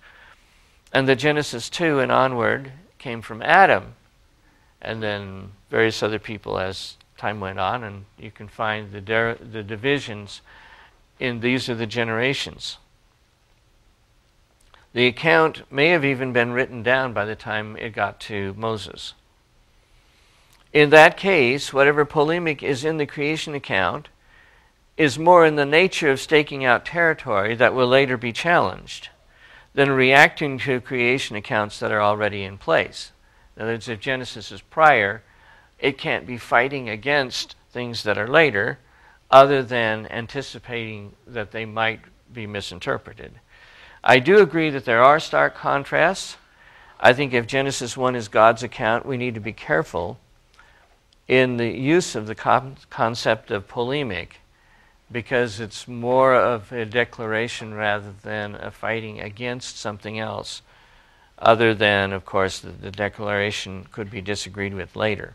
and that Genesis 2 and onward came from Adam, and then various other people as time went on, and you can find the, der- the divisions in these are the generations. The account may have even been written down by the time it got to Moses. In that case, whatever polemic is in the creation account is more in the nature of staking out territory that will later be challenged than reacting to creation accounts that are already in place. In other words, if Genesis is prior, it can't be fighting against things that are later other than anticipating that they might be misinterpreted. I do agree that there are stark contrasts. I think if Genesis 1 is God's account, we need to be careful in the use of the concept of polemic because it's more of a declaration rather than a fighting against something else, other than, of course, the, the declaration could be disagreed with later.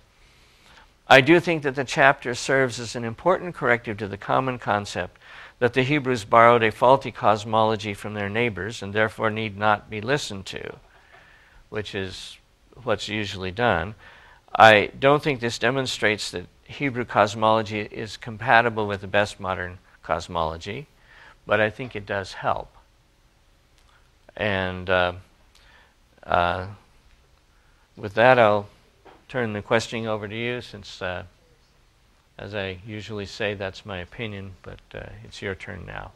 I do think that the chapter serves as an important corrective to the common concept that the Hebrews borrowed a faulty cosmology from their neighbors and therefore need not be listened to, which is what's usually done. I don't think this demonstrates that Hebrew cosmology is compatible with the best modern cosmology, but I think it does help. And uh, uh, with that, I'll turn the questioning over to you since uh, As I usually say, that's my opinion, but uh, it's your turn now.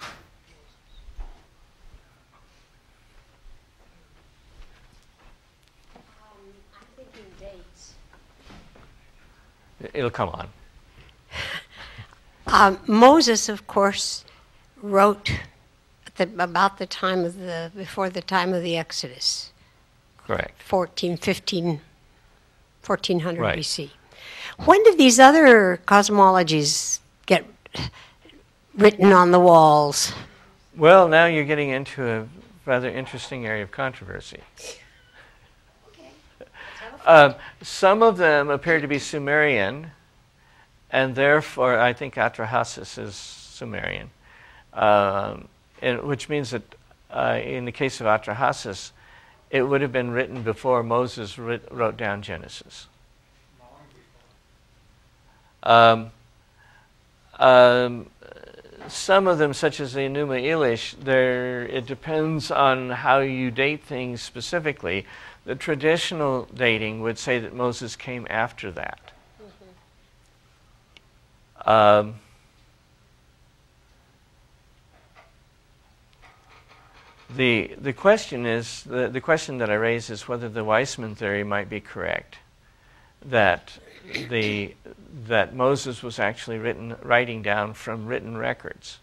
It'll come on. Um, Moses, of course, wrote the, about the time of the before the time of the Exodus. Correct. 14, 15, 1400 Right. BC. When did these other cosmologies get written on the walls? Well, now you're getting into a rather interesting area of controversy. Um, some of them appear to be Sumerian, and therefore I think Atrahasis is Sumerian, um, and, which means that uh, in the case of Atrahasis, it would have been written before Moses writ- wrote down Genesis. Um, um, some of them, such as the Enuma Elish, it depends on how you date things specifically. The traditional dating would say that Moses came after that. Um, the the question is the, the question that I raise is whether the Wiseman theory might be correct, that the that Moses was actually written writing down from written records.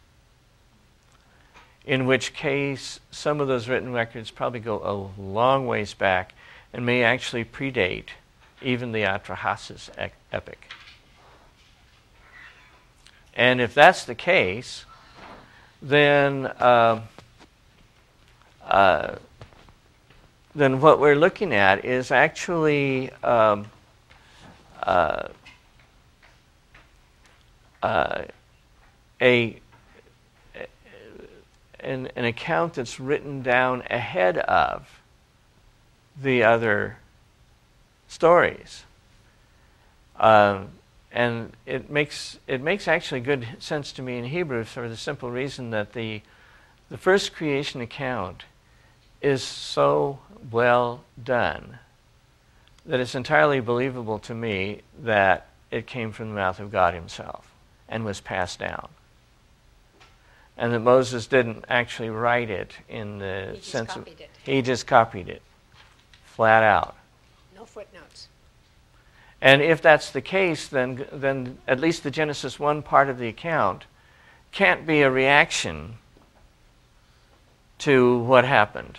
In which case, some of those written records probably go a long ways back and may actually predate even the Atrahasis epic. And if that's the case, then uh, uh, then what we're looking at is actually um, a an, an account that's written down ahead of the other stories. Um, and it makes it makes actually good sense to me in Hebrew for the simple reason that the the first creation account is so well done that it's entirely believable to me that it came from the mouth of God Himself and was passed down. And that Moses didn't actually write it in the sense of it. he just copied it flat out. No footnotes. And if that's the case, then, then at least the Genesis 1 part of the account can't be a reaction to what happened.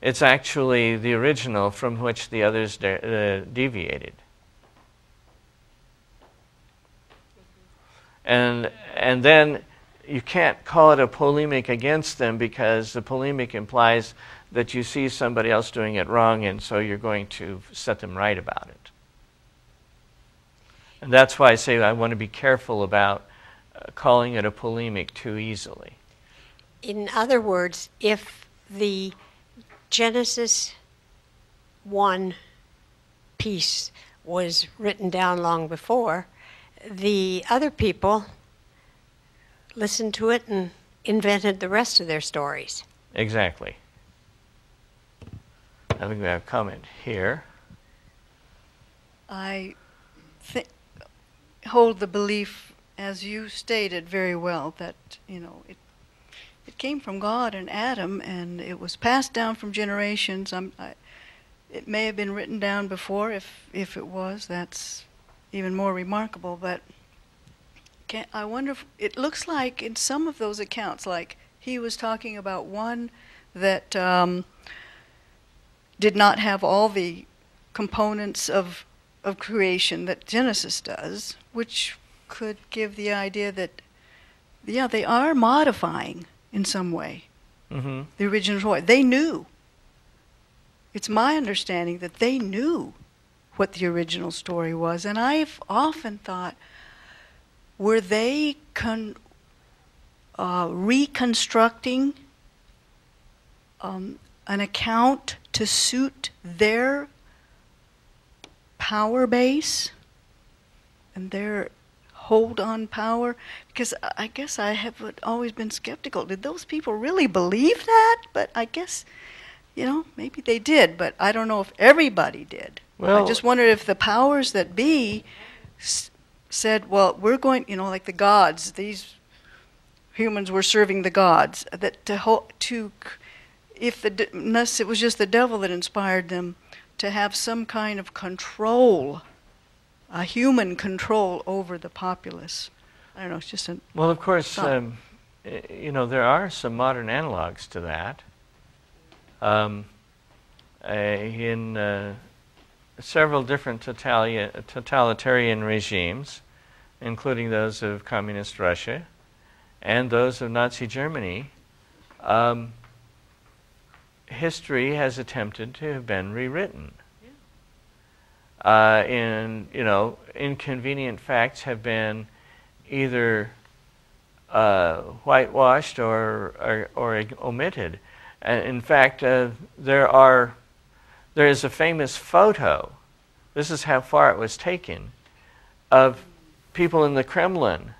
It's actually the original from which the others de- uh, deviated. And, and then you can't call it a polemic against them because the polemic implies that you see somebody else doing it wrong and so you're going to set them right about it. And that's why I say I want to be careful about uh, calling it a polemic too easily. In other words, if the Genesis 1 piece was written down long before, the other people listened to it and invented the rest of their stories. Exactly. I think we have a comment here. I thi- hold the belief, as you stated very well, that you know it it came from God and Adam, and it was passed down from generations. I, it may have been written down before, if if it was, that's even more remarkable. But can, I wonder if it looks like in some of those accounts, like he was talking about one that. Um, did not have all the components of of creation that Genesis does, which could give the idea that yeah, they are modifying in some way hmm the original story. They knew. It's my understanding that they knew what the original story was, and I've often thought, were they con- uh, reconstructing um, an account to suit their power base and their hold on power? Because I guess I have always been skeptical. Did those people really believe that? But I guess, you know, maybe they did, but I don't know if everybody did. Well- I just wondered if the powers that be s- said, well, we're going, you know, like the gods, these humans were serving the gods, that to, ho- to if the, unless it was just the devil that inspired them to have some kind of control, a human control over the populace. I don't know, it's just a. Well, of course, um, you know, there are some modern analogs to that. Um, uh, in uh, several different totalitarian regimes, including those of Communist Russia and those of Nazi Germany, um, history has attempted to have been rewritten. Uh, and, you know, inconvenient facts have been either uh, whitewashed or, or, or, omitted. And in fact, uh, there are there is a famous photo. This is how far it was taken of people in the Kremlin,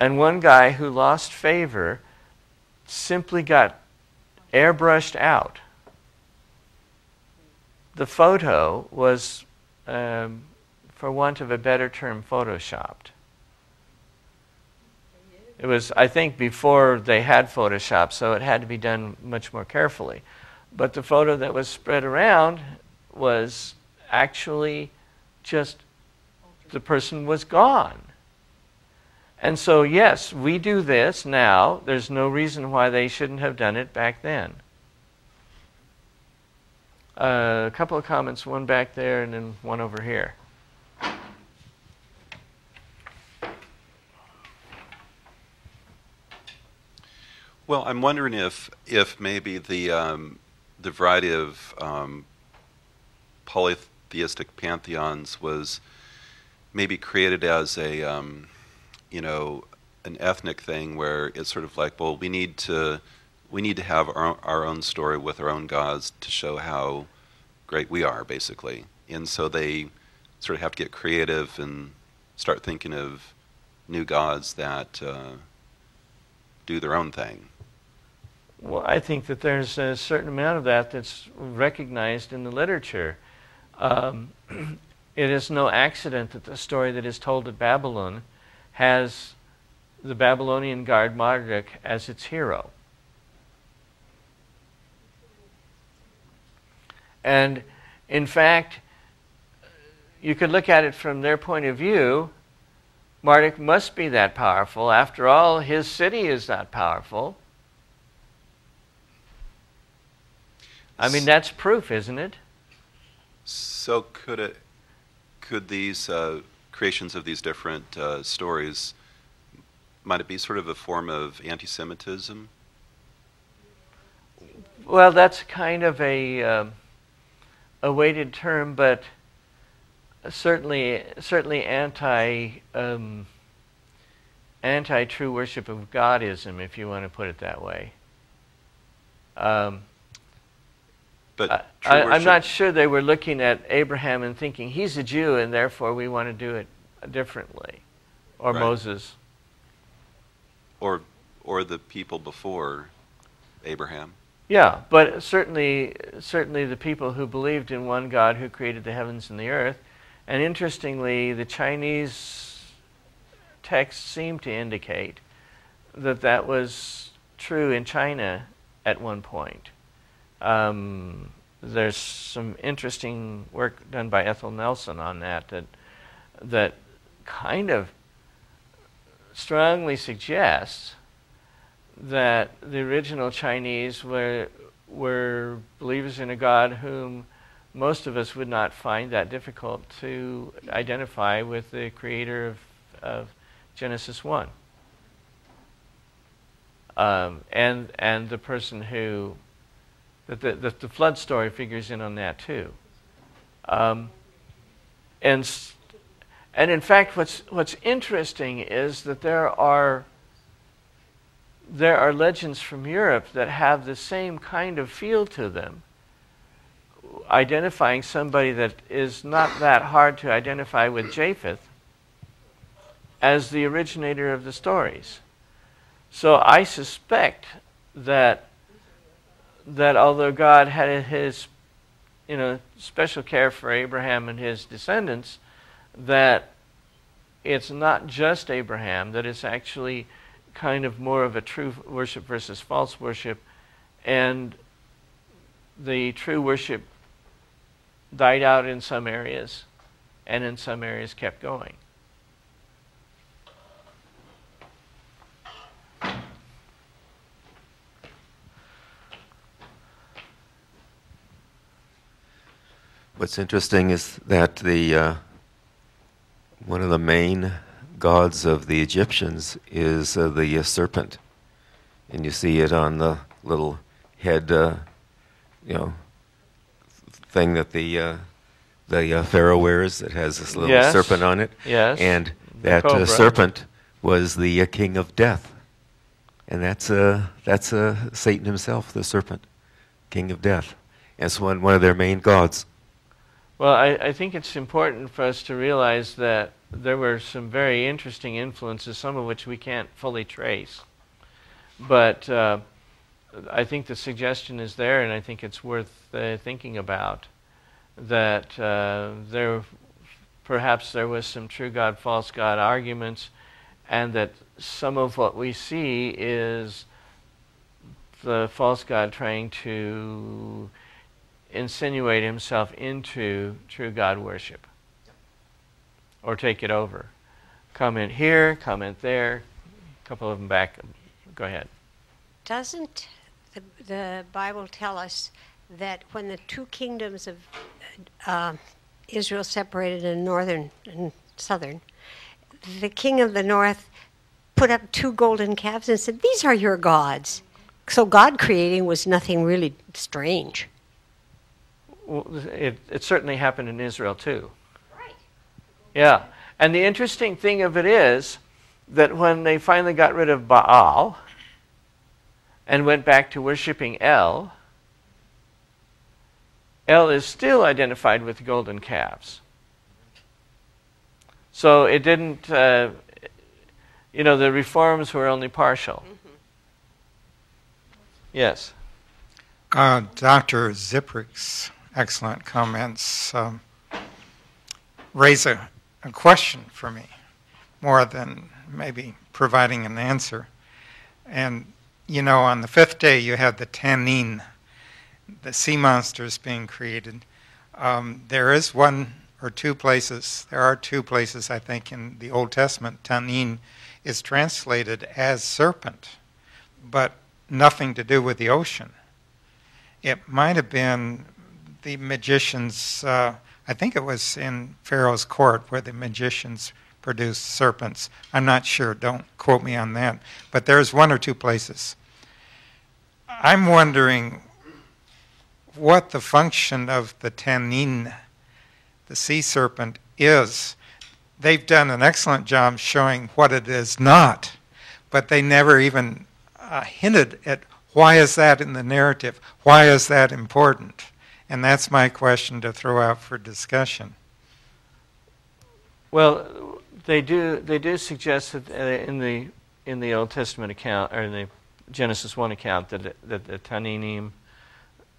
and one guy who lost favor simply got airbrushed out. The photo was, um, for want of a better term, photoshopped. It was, I think, before they had Photoshop, so it had to be done much more carefully. But the photo that was spread around was actually just the person was gone. And so, yes, we do this now. There's no reason why they shouldn't have done it back then. Uh, a couple of comments, one back there and then one over here. Well, I'm wondering if if maybe the um, the variety of um, polytheistic pantheons was maybe created as a um, you know an ethnic thing where it's sort of like well we need to we need to have our, our own story with our own gods to show how great we are basically and so they sort of have to get creative and start thinking of new gods that uh, do their own thing well, I think that there's a certain amount of that that's recognized in the literature. Um, it is no accident that the story that is told at Babylon has the Babylonian guard Marduk as its hero. And in fact, you could look at it from their point of view. Marduk must be that powerful. After all, his city is that powerful. I mean, that's proof, isn't it? So could it, could these uh, creations of these different uh, stories, might it be sort of a form of anti-Semitism? Well, that's kind of a um, a weighted term, but certainly certainly anti um, anti true worship of Godism, if you want to put it that way. Um, but I, am not sure they were looking at Abraham and thinking he's a Jew and therefore we want to do it differently, or right. Moses, or or the people before Abraham. Yeah, but certainly, certainly the people who believed in one God who created the heavens and the earth, and interestingly, the Chinese texts seem to indicate that that was true in China at one point. Um, there's some interesting work done by Ethel Nelson on that that that kind of strongly suggests that the original Chinese were were believers in a God whom most of us would not find that difficult to identify with the creator of, of Genesis 1. Um, and, and the person who that the, the, flood story figures in on that too. Um, and, and in fact, what's, what's interesting is that there are, there are legends from Europe that have the same kind of feel to them, identifying somebody that is not that hard to identify with Japheth as the originator of the stories. So I suspect that that although God had his you know special care for Abraham and his descendants, that it's not just Abraham, that it's actually kind of more of a true worship versus false worship, and the true worship died out in some areas and in some areas kept going. What's interesting is that the uh, one of the main gods of the Egyptians is uh, the uh, serpent, and you see it on the little head, uh, you know, thing that the uh, the uh, pharaoh wears that has this little Yes. serpent on it, Yes. and that uh, serpent was the uh, king of death, and that's uh, that's uh, Satan himself, the serpent, king of death. And it's one one of their main gods. Well, I, I think it's important for us to realize that there were some very interesting influences, some of which we can't fully trace. But uh, I think the suggestion is there, and I think it's worth uh, thinking about that uh, there perhaps there was some true God, false God arguments, and that some of what we see is the false God trying to insinuate himself into true God worship or take it over. Comment here, comment there, a couple of them back. Go ahead. Doesn't the, the Bible tell us that when the two kingdoms of uh, Israel separated in northern and southern, the king of the north put up two golden calves and said, These are your gods. So God creating was nothing really strange. Well, it, it certainly happened in Israel too. Yeah. And the interesting thing of it is that when they finally got rid of Baal and went back to worshiping El, El is still identified with golden calves. So it didn't, uh, you know, the reforms were only partial. Yes. Uh, Dr. Ziprick's excellent comments um, raise a, a question for me, more than maybe providing an answer. And, you know, on the fifth day, you had the Tanin, the sea monsters being created. Um, there is one or two places, there are two places, I think, in the Old Testament, Tanin is translated as serpent, but nothing to do with the ocean it might have been the magicians. Uh, I think it was in Pharaoh's court where the magicians produced serpents. I'm not sure. Don't quote me on that. But there's one or two places. I'm wondering what the function of the tannin, the sea serpent, is. They've done an excellent job showing what it is not, but they never even uh, hinted at why is that in the narrative? Why is that important? And that's my question to throw out for discussion. Well, they do. They do suggest that uh, in the in the Old Testament account or in the Genesis one account that that the Taninim,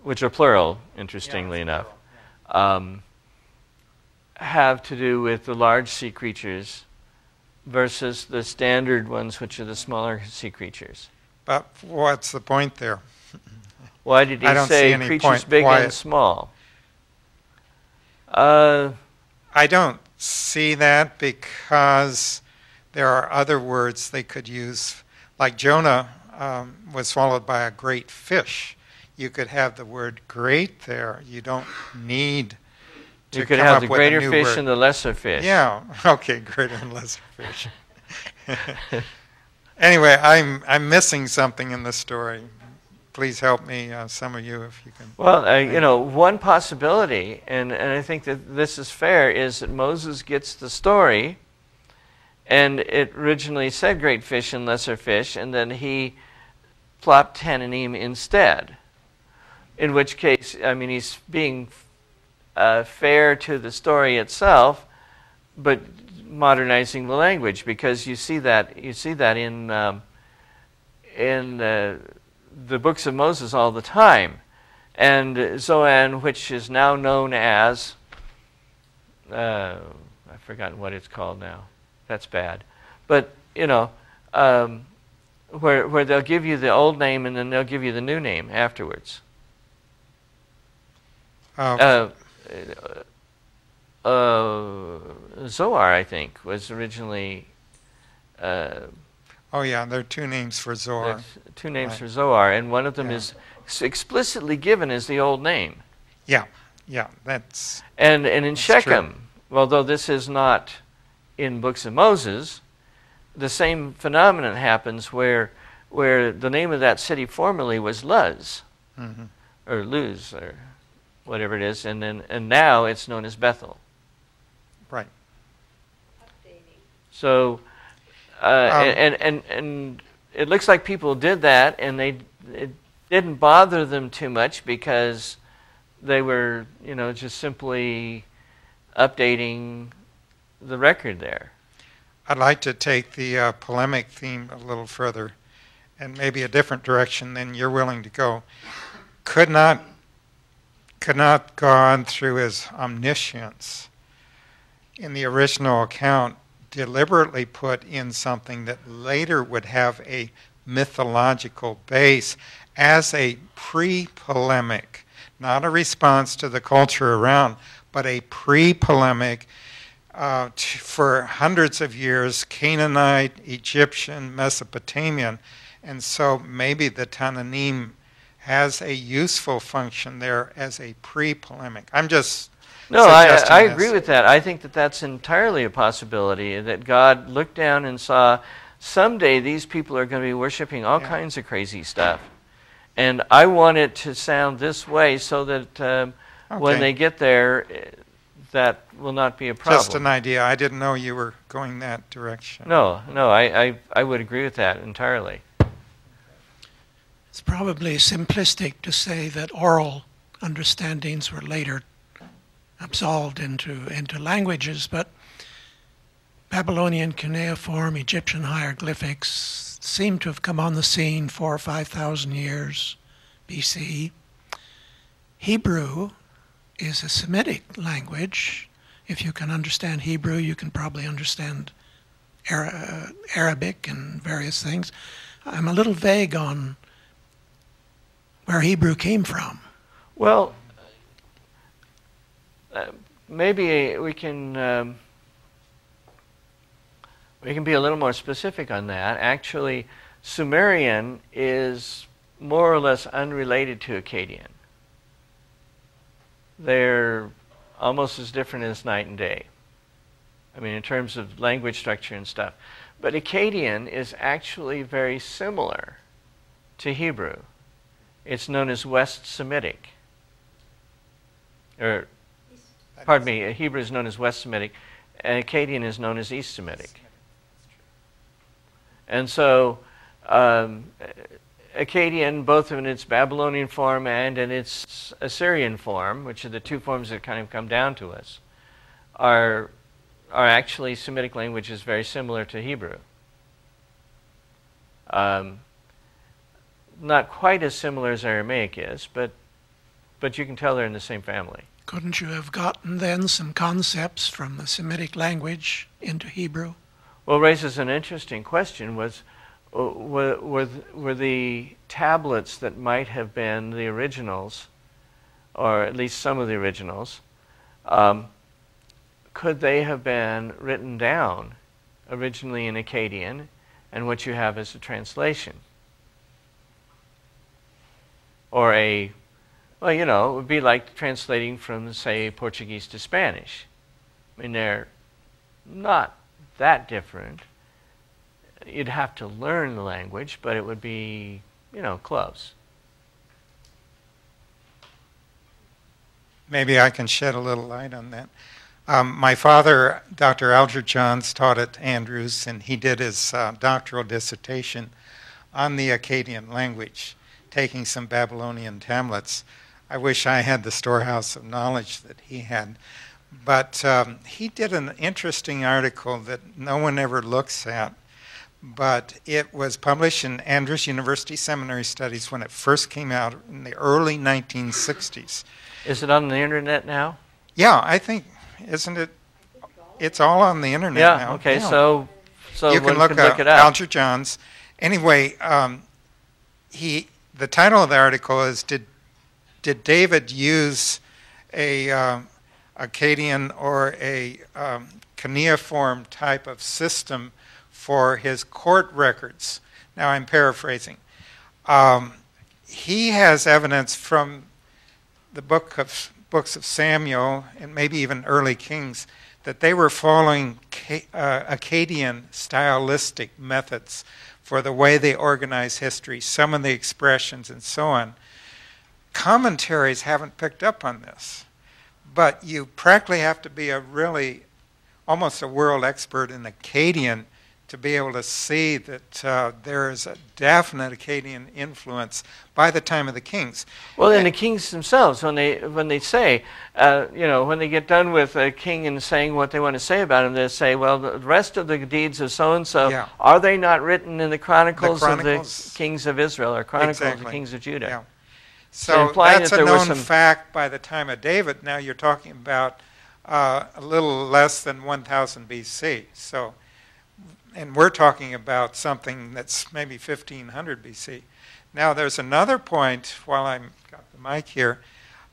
which are plural, interestingly enough, um, have to do with the large sea creatures versus the standard ones, which are the smaller sea creatures. But what's the point there? Why did he I don't see say creatures big and small? Uh, I don't see that because there are other words they could use. Like Jonah um, was swallowed by a great fish. You could have the word great there. You don't need to you could have the greater fish word. and the lesser fish. Yeah, okay, greater and lesser fish. anyway, I'm I'm missing something in the story. Please help me, uh, some of you, if you can. Well, uh, you know, one possibility, and, and I think that this is fair, is that Moses gets the story, and it originally said great fish and lesser fish, and then he plopped Taninim instead. In which case, I mean, he's being uh, fair to the story itself, but modernizing the language because you see that you see that in um, in uh, the books of Moses all the time. And Zoan, which is now known as, uh, I've forgotten what it's called now. that's bad. But you know, um, where where they'll give you the old name and then they'll give you the new name afterwards. Uh, Uh, uh, Zoar, I think, was originally. Oh yeah, there are two names for Zoar. there's two names Right. for Zoar, and one of them Yeah. is explicitly given as the old name. Yeah, yeah, that's And and in That's true. Shechem, although this is not in books of Moses, the same phenomenon happens where where the name of that city formerly was Luz mhm. or Luz or whatever it is, and then and now it's known as Bethel. right. So, uh, Um, and, and and it looks like people did that, and they it didn't bother them too much because they were, you know, just simply updating the record there. I'd like to take the uh, polemic theme a little further and maybe a different direction than you're willing to go. Could not could not God through his omniscience in the original account deliberately put in something that later would have a mythological base as a pre-polemic, not a response to the culture around, but a pre-polemic uh, t- for hundreds of years Canaanite, Egyptian, Mesopotamian, and so maybe the taninim has a useful function there as a pre-polemic. I'm just No, I, suggesting I this. agree with that. I think that that's entirely a possibility that God looked down and saw someday these people are going to be worshiping all Yeah. kinds of crazy stuff. And I want it to sound this way so that um, when they get there, eh, that will not be a problem. Just an idea. I didn't know you were going that direction. No, no, I, I, I would agree with that entirely. It's probably simplistic to say that oral understandings were later absolved into, into languages, but Babylonian cuneiform, Egyptian hieroglyphics seem to have come on the scene four or five thousand years BC. Hebrew is a Semitic language. If you can understand Hebrew, you can probably understand uh, Arabic and various things. I'm a little vague on where Hebrew came from. Well, uh, maybe we can um, we can be a little more specific on that. Actually, Sumerian is more or less unrelated to Akkadian. They're almost as different as night and day. I mean, in terms of language structure and stuff. But Akkadian is actually very similar to Hebrew. It's known as West Semitic. Or, pardon me, Hebrew is known as West Semitic, and Akkadian is known as East Semitic. And so, um, Akkadian, both in its Babylonian form and in its Assyrian form, which are the two forms that kind of come down to us, are are actually Semitic languages very similar to Hebrew. Um, not quite as similar as Aramaic is, but but you can tell they're in the same family. Couldn't you have gotten then some concepts from the Semitic language into Hebrew? Well, raises an interesting question: was uh, were, were, were the tablets that might have been the originals, or at least some of the originals, um, could they have been written down originally in Akkadian, and what you have is a translation, or a well, you know, it would be like translating from, say, Portuguese to Spanish. I mean, they're not that different. You'd have to learn the language, but it would be, you know, close. Maybe I can shed a little light on that. Um, my father, Dr. Alger Johns, taught at Andrews, and he did his uh, doctoral dissertation on the Akkadian language, taking some Babylonian tablets. I wish I had the storehouse of knowledge that he had. But um, he did an interesting article that no one ever looks at, but it was published in Andrews University Seminary Studies when it first came out in the early 1960s. Is it on the internet now? Yeah, I think, isn't it? It's all on the internet yeah. now. Okay. Yeah. So so you can look, look it up. Alger Johns. Anyway, um, he the title of the article is did did David use a um, Akkadian or a um, cuneiform type of system for his court records? Now I'm paraphrasing. Um, he has evidence from the book of books of Samuel and maybe even early Kings that they were following uh, Akkadian stylistic methods for the way they organize history, some of the expressions, and so on. Commentaries haven't picked up on this, but you practically have to be a really almost a world expert in Akkadian to be able to see that uh, there is a definite Akkadian influence by the time of the kings. Well, and the kings themselves, when they when they say, uh, you know, when they get done with a king and saying what they want to say about him, they say, well, the rest of the deeds of so and so are they not written in the chronicles, Chronicles. of the kings of Israel or chronicles of the kings of Judah? Yeah. So So that's that a known fact by the time of David. Now you're talking about uh, a little less than 1000 BC. So, and we're talking about something that's maybe 1500 BC. Now there's another point. While I'm got the mic here,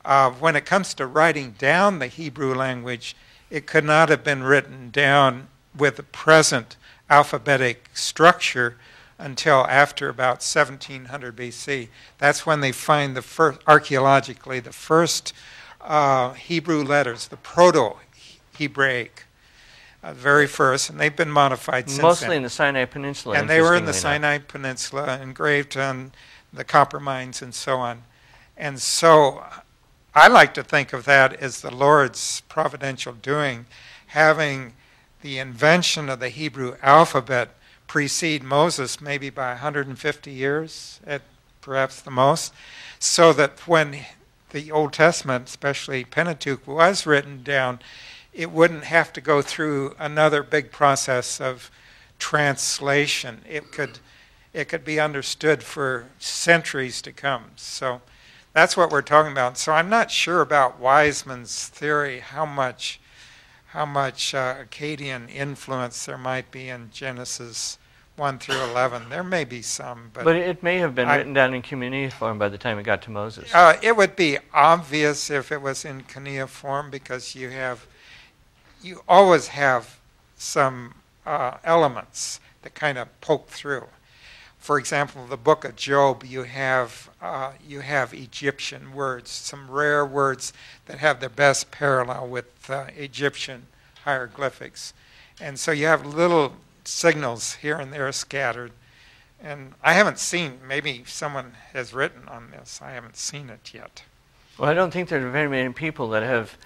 uh, when it comes to writing down the Hebrew language, it could not have been written down with the present alphabetic structure until after about 1700 BC. That's when they find the first, archaeologically, the first uh, Hebrew letters, the Proto-Hebraic, uh, very first, and they've been modified since Mostly then. in the Sinai Peninsula. and they were in the enough. Sinai Peninsula, engraved on the copper mines and so on. And so I like to think of that as the Lord's providential doing, having the invention of the Hebrew alphabet precede Moses maybe by 150 years, at perhaps the most, so that when the Old Testament, especially Pentateuch, was written down, it wouldn't have to go through another big process of translation. It could, it could be understood for centuries to come. So that's what we're talking about. So I'm not sure about Wiseman's theory how much, how much uh, Akkadian influence there might be in Genesis 1 through 11. There may be some, but, But it may have been I- written down in cuneiform by the time it got to Moses. uh, it would be obvious if it was in cuneiform because you have, you always have some uh, elements that kind of poke through. For example, the book of Job, you have uh, you have Egyptian words, some rare words that have the best parallel with uh, Egyptian hieroglyphics, and so you have little signals here and there scattered. And I haven't seen. Maybe someone has written on this. I haven't seen it yet. Well, I don't think there are very many people that have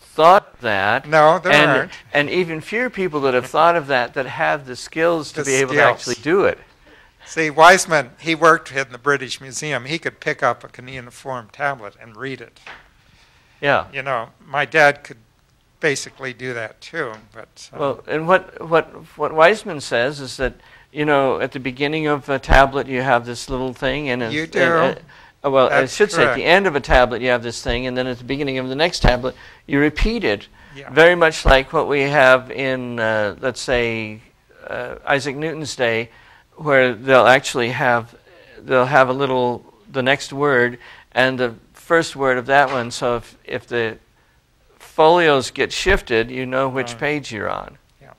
thought that. No, there and, aren't. And even fewer people that have thought of that that have the skills to The be able to actually do it. See, Wiseman, he worked in the British Museum. He could pick up a cuneiform tablet and read it. Yeah. You know, my dad could basically do that too. But uh, Well, and what, what, what Wiseman says is that, you know, at the beginning of a tablet you have this little thing, and You and- do. and- uh, well, I That's should say at the end of a tablet you have this thing, and then at the beginning of the next tablet you repeat it, Yeah. very much like what we have in, uh, let's say, uh, Isaac Newton's day, where they'll actually have they'll have a little the next word and the first word of that one. So if if the folios get shifted, you know which Right. page you're on. Yeah.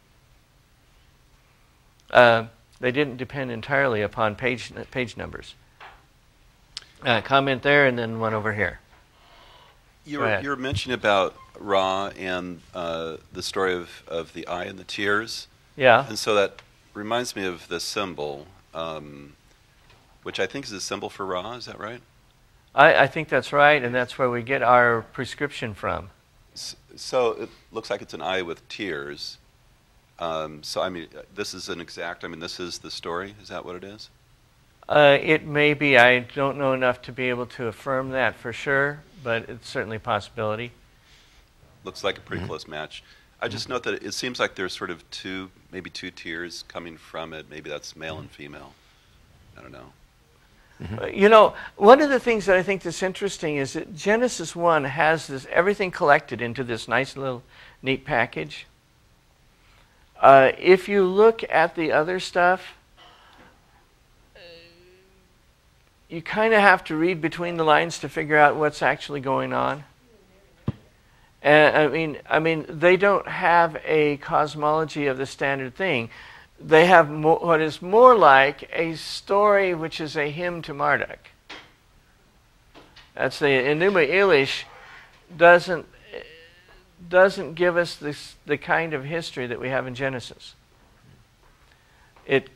Uh, they didn't depend entirely upon page page numbers. Uh, comment there, and then one over here. You Go were, ahead. you were mentioning about Ra and uh, the story of, of the eye and the tears. Yeah. And so that reminds me of the symbol, um, which I think is a symbol for Ra. Is that right? I, I think that's right, and that's where we get our prescription from. S- So it looks like it's an eye with tears. Um, so I mean, uh, this is an exact. I mean, this is the story. Is that what it is? Uh, it may be. I don't know enough to be able to affirm that for sure, but it's certainly a possibility. Looks like a pretty close match. I just note that it seems like there's sort of two, maybe two tears coming from it. Maybe that's male and female. I don't know. Uh, You know, one of the things that I think that's interesting is that Genesis 1 has this everything collected into this nice little neat package. Uh, if you look at the other stuff, you kind of have to read between the lines to figure out what's actually going on. And I mean, I mean, they don't have a cosmology of the standard thing. They have what is more like a story, which is a hymn to Marduk. That's the Enuma Elish doesn't doesn't give us this, the kind of history that we have in Genesis. It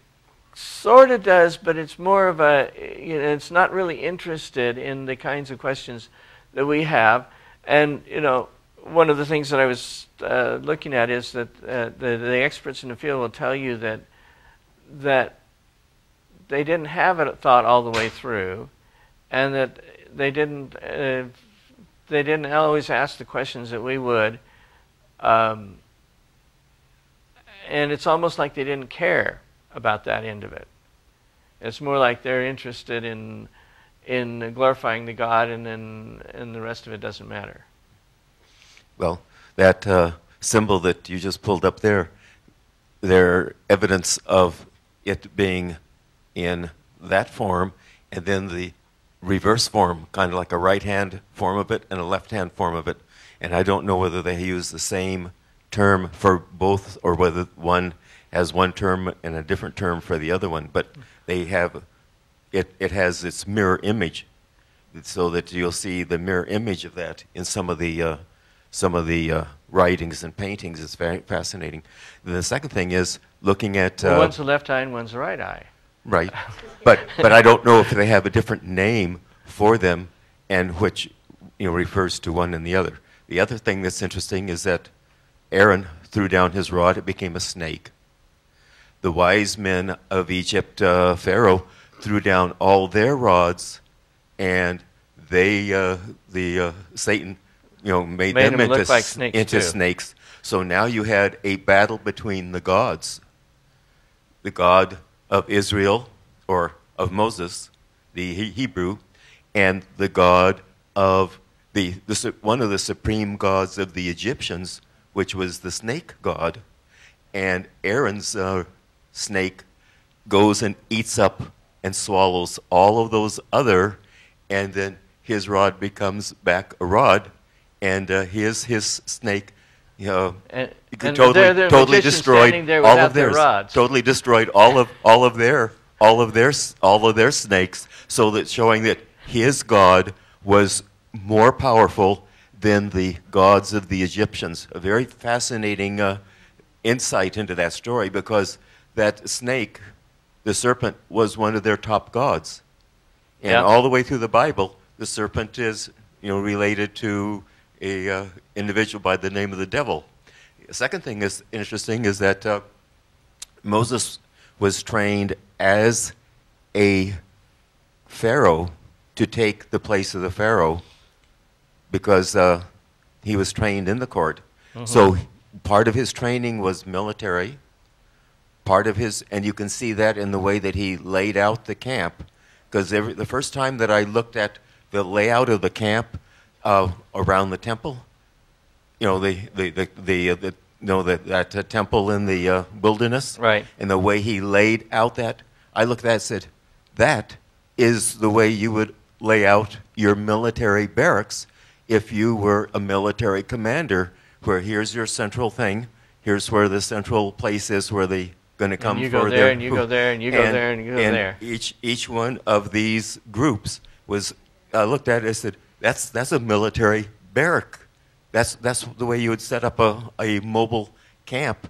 sort of does, but it's more of a, you know, it's not really interested in the kinds of questions that we have. And, you know, one of the things that I was uh, looking at is that uh, the, the experts in the field will tell you that, that they didn't have it thought all the way through, and that they didn't, uh, they didn't always ask the questions that we would. Um, and it's almost like they didn't care about that end of it. It's more like they're interested in in glorifying the God, and then and the rest of it doesn't matter. Well, that uh, symbol that you just pulled up there, there are evidence of it being in that form, and then the reverse form, kind of like a right hand form of it and a left hand form of it. And I don't know whether they use the same term for both or whether one has one term and a different term for the other one, but they have it, it has its mirror image so that you'll see the mirror image of that in some of the uh, some of the uh, writings and paintings. It's very fascinating. the second thing is looking at uh, well, one's the left eye and one's the right eye. Right, but but I don't know if they have a different name for them, and which you know refers to one and the other. The other thing that's interesting is that Aaron threw down his rod; it became a snake the wise men of Egypt, uh, Pharaoh, threw down all their rods, and they, uh, the uh, Satan, you know, made, made them, them into, like snakes into snakes. So now you had a battle between the gods, the God of Israel or of Moses, the Hebrew, and the God of the, the one of the supreme gods of the Egyptians, which was the snake god. And Aaron's uh, snake goes and eats up and swallows all of those other, and then his rod becomes back a rod, and uh, his his snake, you know, And, and totally they're the totally destroyed all of theirs. their rods. Totally destroyed all of all of their all of their all of their snakes, so that showing that his god was more powerful than the gods of the Egyptians. A very fascinating uh, insight into that story because that snake, the serpent, was one of their top gods. And Yeah. all the way through the Bible, the serpent is you know related to a uh, individual by the name of the devil. The second thing is interesting is that uh, Moses was trained as a pharaoh to take the place of the pharaoh because uh, he was trained in the court. So part of his training was military. Part of his, and you can see that in the way that he laid out the camp. Because the first time that I looked at the layout of the camp uh, around the temple, you know, the the the, the, uh, the you know that that uh, temple in the uh, wilderness, Right. And the way he laid out that, I looked at that and said, that is the way you would lay out your military barracks if you were a military commander, where here's your central thing, here's where the central place is where they going to come you for go there, and you go there, and you go there, and you go there. Each each one of these groups was I looked at it and said, that's that's a military barrack. That's that's the way you would set up a, a mobile camp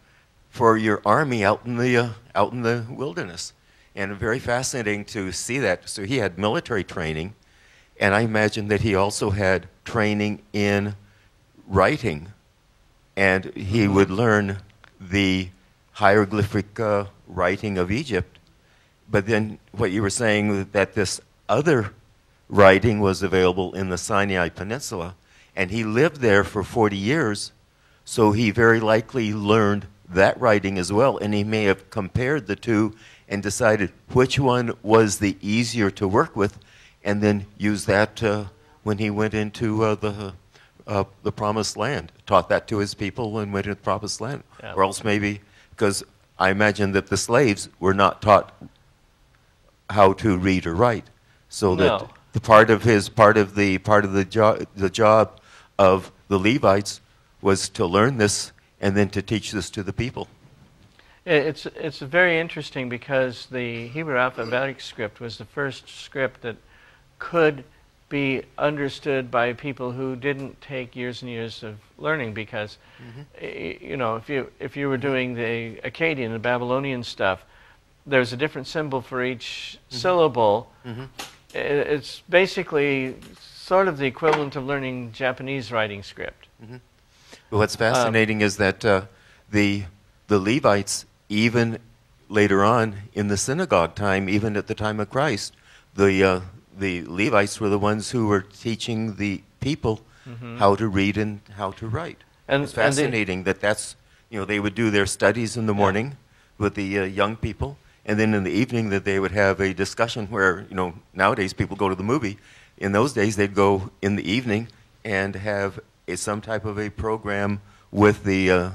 for your army out in the uh, out in the wilderness. And very fascinating to see that. So he had military training, and I imagine that he also had training in writing, and he would learn the hieroglyphic uh, writing of Egypt. But then what you were saying that this other writing was available in the Sinai Peninsula, and he lived there for 40 years, so he very likely learned that writing as well, and he may have compared the two and decided which one was the easier to work with, and then used that uh, when he went into uh, the uh, the promised land, taught that to his people and went into the promised land. Yeah. Or else maybe because I imagine that the slaves were not taught how to read or write, so that No. The part of his part of the part of the job the job of the Levites was to learn this and then to teach this to the people. It's, it's very interesting because the Hebrew alphabetic script was the first script that could be understood by people who didn't take years and years of learning because mm-hmm. y- you know if you if you were doing the Akkadian the Babylonian stuff there's a different symbol for each mm-hmm. syllable I- it's basically sort of the equivalent of learning Japanese writing script. But what's fascinating is that uh, the the Levites, even later on in the synagogue time, even at the time of Christ, the uh, the Levites were the ones who were teaching the people how to read and how to write. And- it's and the- fascinating that that's you know they would do their studies in the morning with the uh, young people, and then in the evening that they would have a discussion where you know nowadays people go to the movie. In those days, they'd go in the evening and have a, some type of a program with the uh,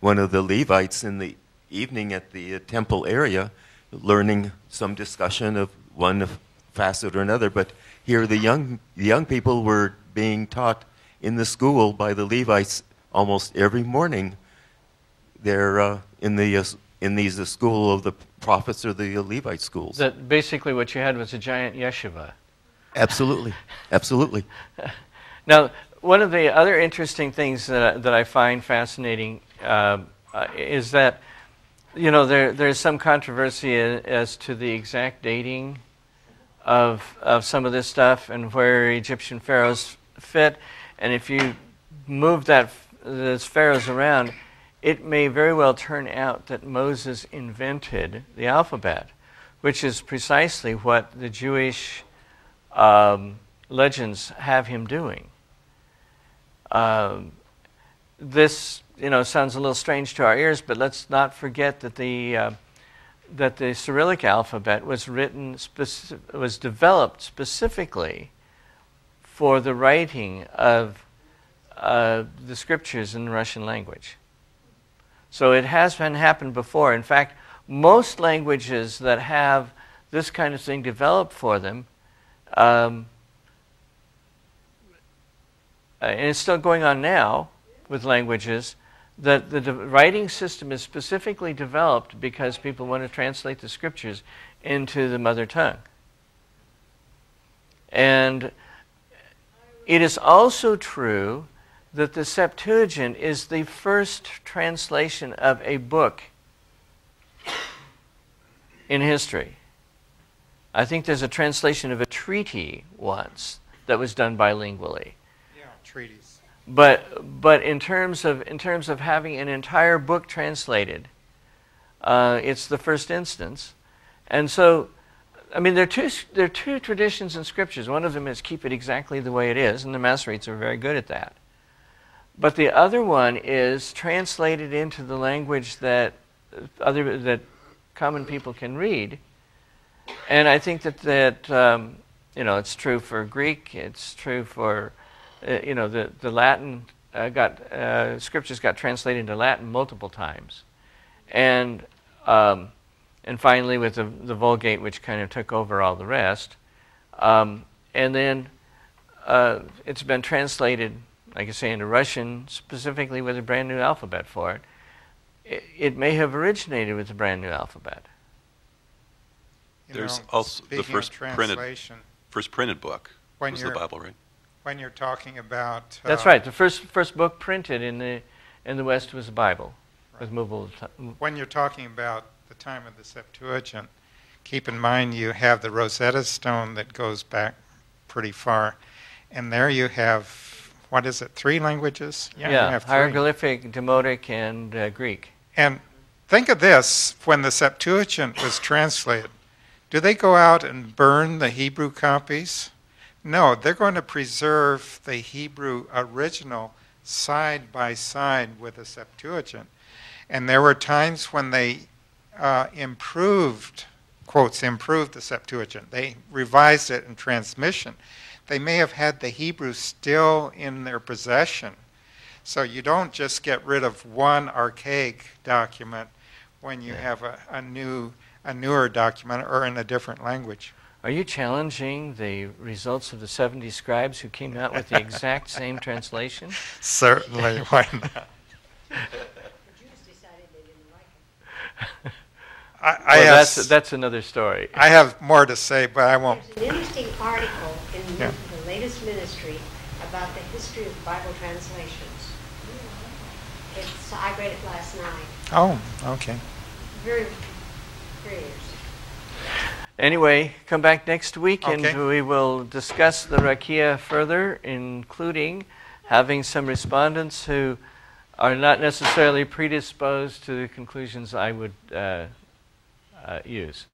one of the Levites in the evening at the uh, temple area, learning some discussion of one facet or another. But here, the young the young people were being taught in the school by the Levites almost every morning. They're uh, in the uh, in these uh, school of the prophets or the Levite schools. that basically what you had was a giant yeshiva absolutely, absolutely. Now, one of the other interesting things that, that I find fascinating uh, is that, you know, there, there's some controversy as to the exact dating of, of some of this stuff and where Egyptian pharaohs fit. And if you move that, those pharaohs around, it may very well turn out that Moses invented the alphabet, which is precisely what the Jewish um, legends have him doing. Um, this, you know, sounds a little strange to our ears, but let's not forget that the uh, that the Cyrillic alphabet was written was developed specifically for the writing of uh, the scriptures in the Russian language. So it has been happened before. In fact, most languages that have this kind of thing developed for them um, uh, and it's still going on now with languages, that the writing system is specifically developed because people want to translate the scriptures into the mother tongue. And it is also true that the Septuagint is the first translation of a book in history. I think there's a translation of a treaty once that was done bilingually. Yeah, treaties. But but in terms of in terms of having an entire book translated, uh, it's the first instance, and so. I mean, there are, two, there are two traditions in scriptures. One of them is keep it exactly the way it is, and the Masoretes are very good at that. But the other one is translated into the language that other that common people can read. And I think that that um, you know it's true for Greek. It's true for uh, you know the the Latin uh, got uh, scriptures got translated into Latin multiple times, and um, and finally with the the Vulgate, which kind of took over all the rest, um, and then uh, it's been translated, like I say, into Russian specifically with a brand new alphabet for it. It, it may have originated with a brand new alphabet. You There's know, also the first printed- First printed book When was the you're- Bible, right? when you're talking about That's uh, right. The first first book printed in the in the West was the Bible with movable. T- when you're talking about the time of the Septuagint, keep in mind you have the Rosetta Stone that goes back pretty far, and there you have what is it? Three languages? you have three. hieroglyphic, Demotic, and uh, Greek. And think of this: when the Septuagint was translated, do they go out and burn the Hebrew copies? No, they're going to preserve the Hebrew original side by side with the Septuagint. And there were times when they uh, improved, quotes, improved the Septuagint. They revised it in transmission. They may have had the Hebrew still in their possession. So you don't just get rid of one archaic document when you Yeah. have a, a new, a newer document or in a different language. Are you challenging the results of the 70 scribes who came out with the exact same translation? Certainly, why not? I, I well, have, that's, that's another story. I have more to say, but I won't. There's an interesting article in Yeah. the latest ministry about the history of Bible translations. It's, I read it last night. Oh, okay. Very, very interesting. Anyway, come back next week and we will discuss the Rakia further, including having some respondents who are not necessarily predisposed to the conclusions I would uh, uh, use.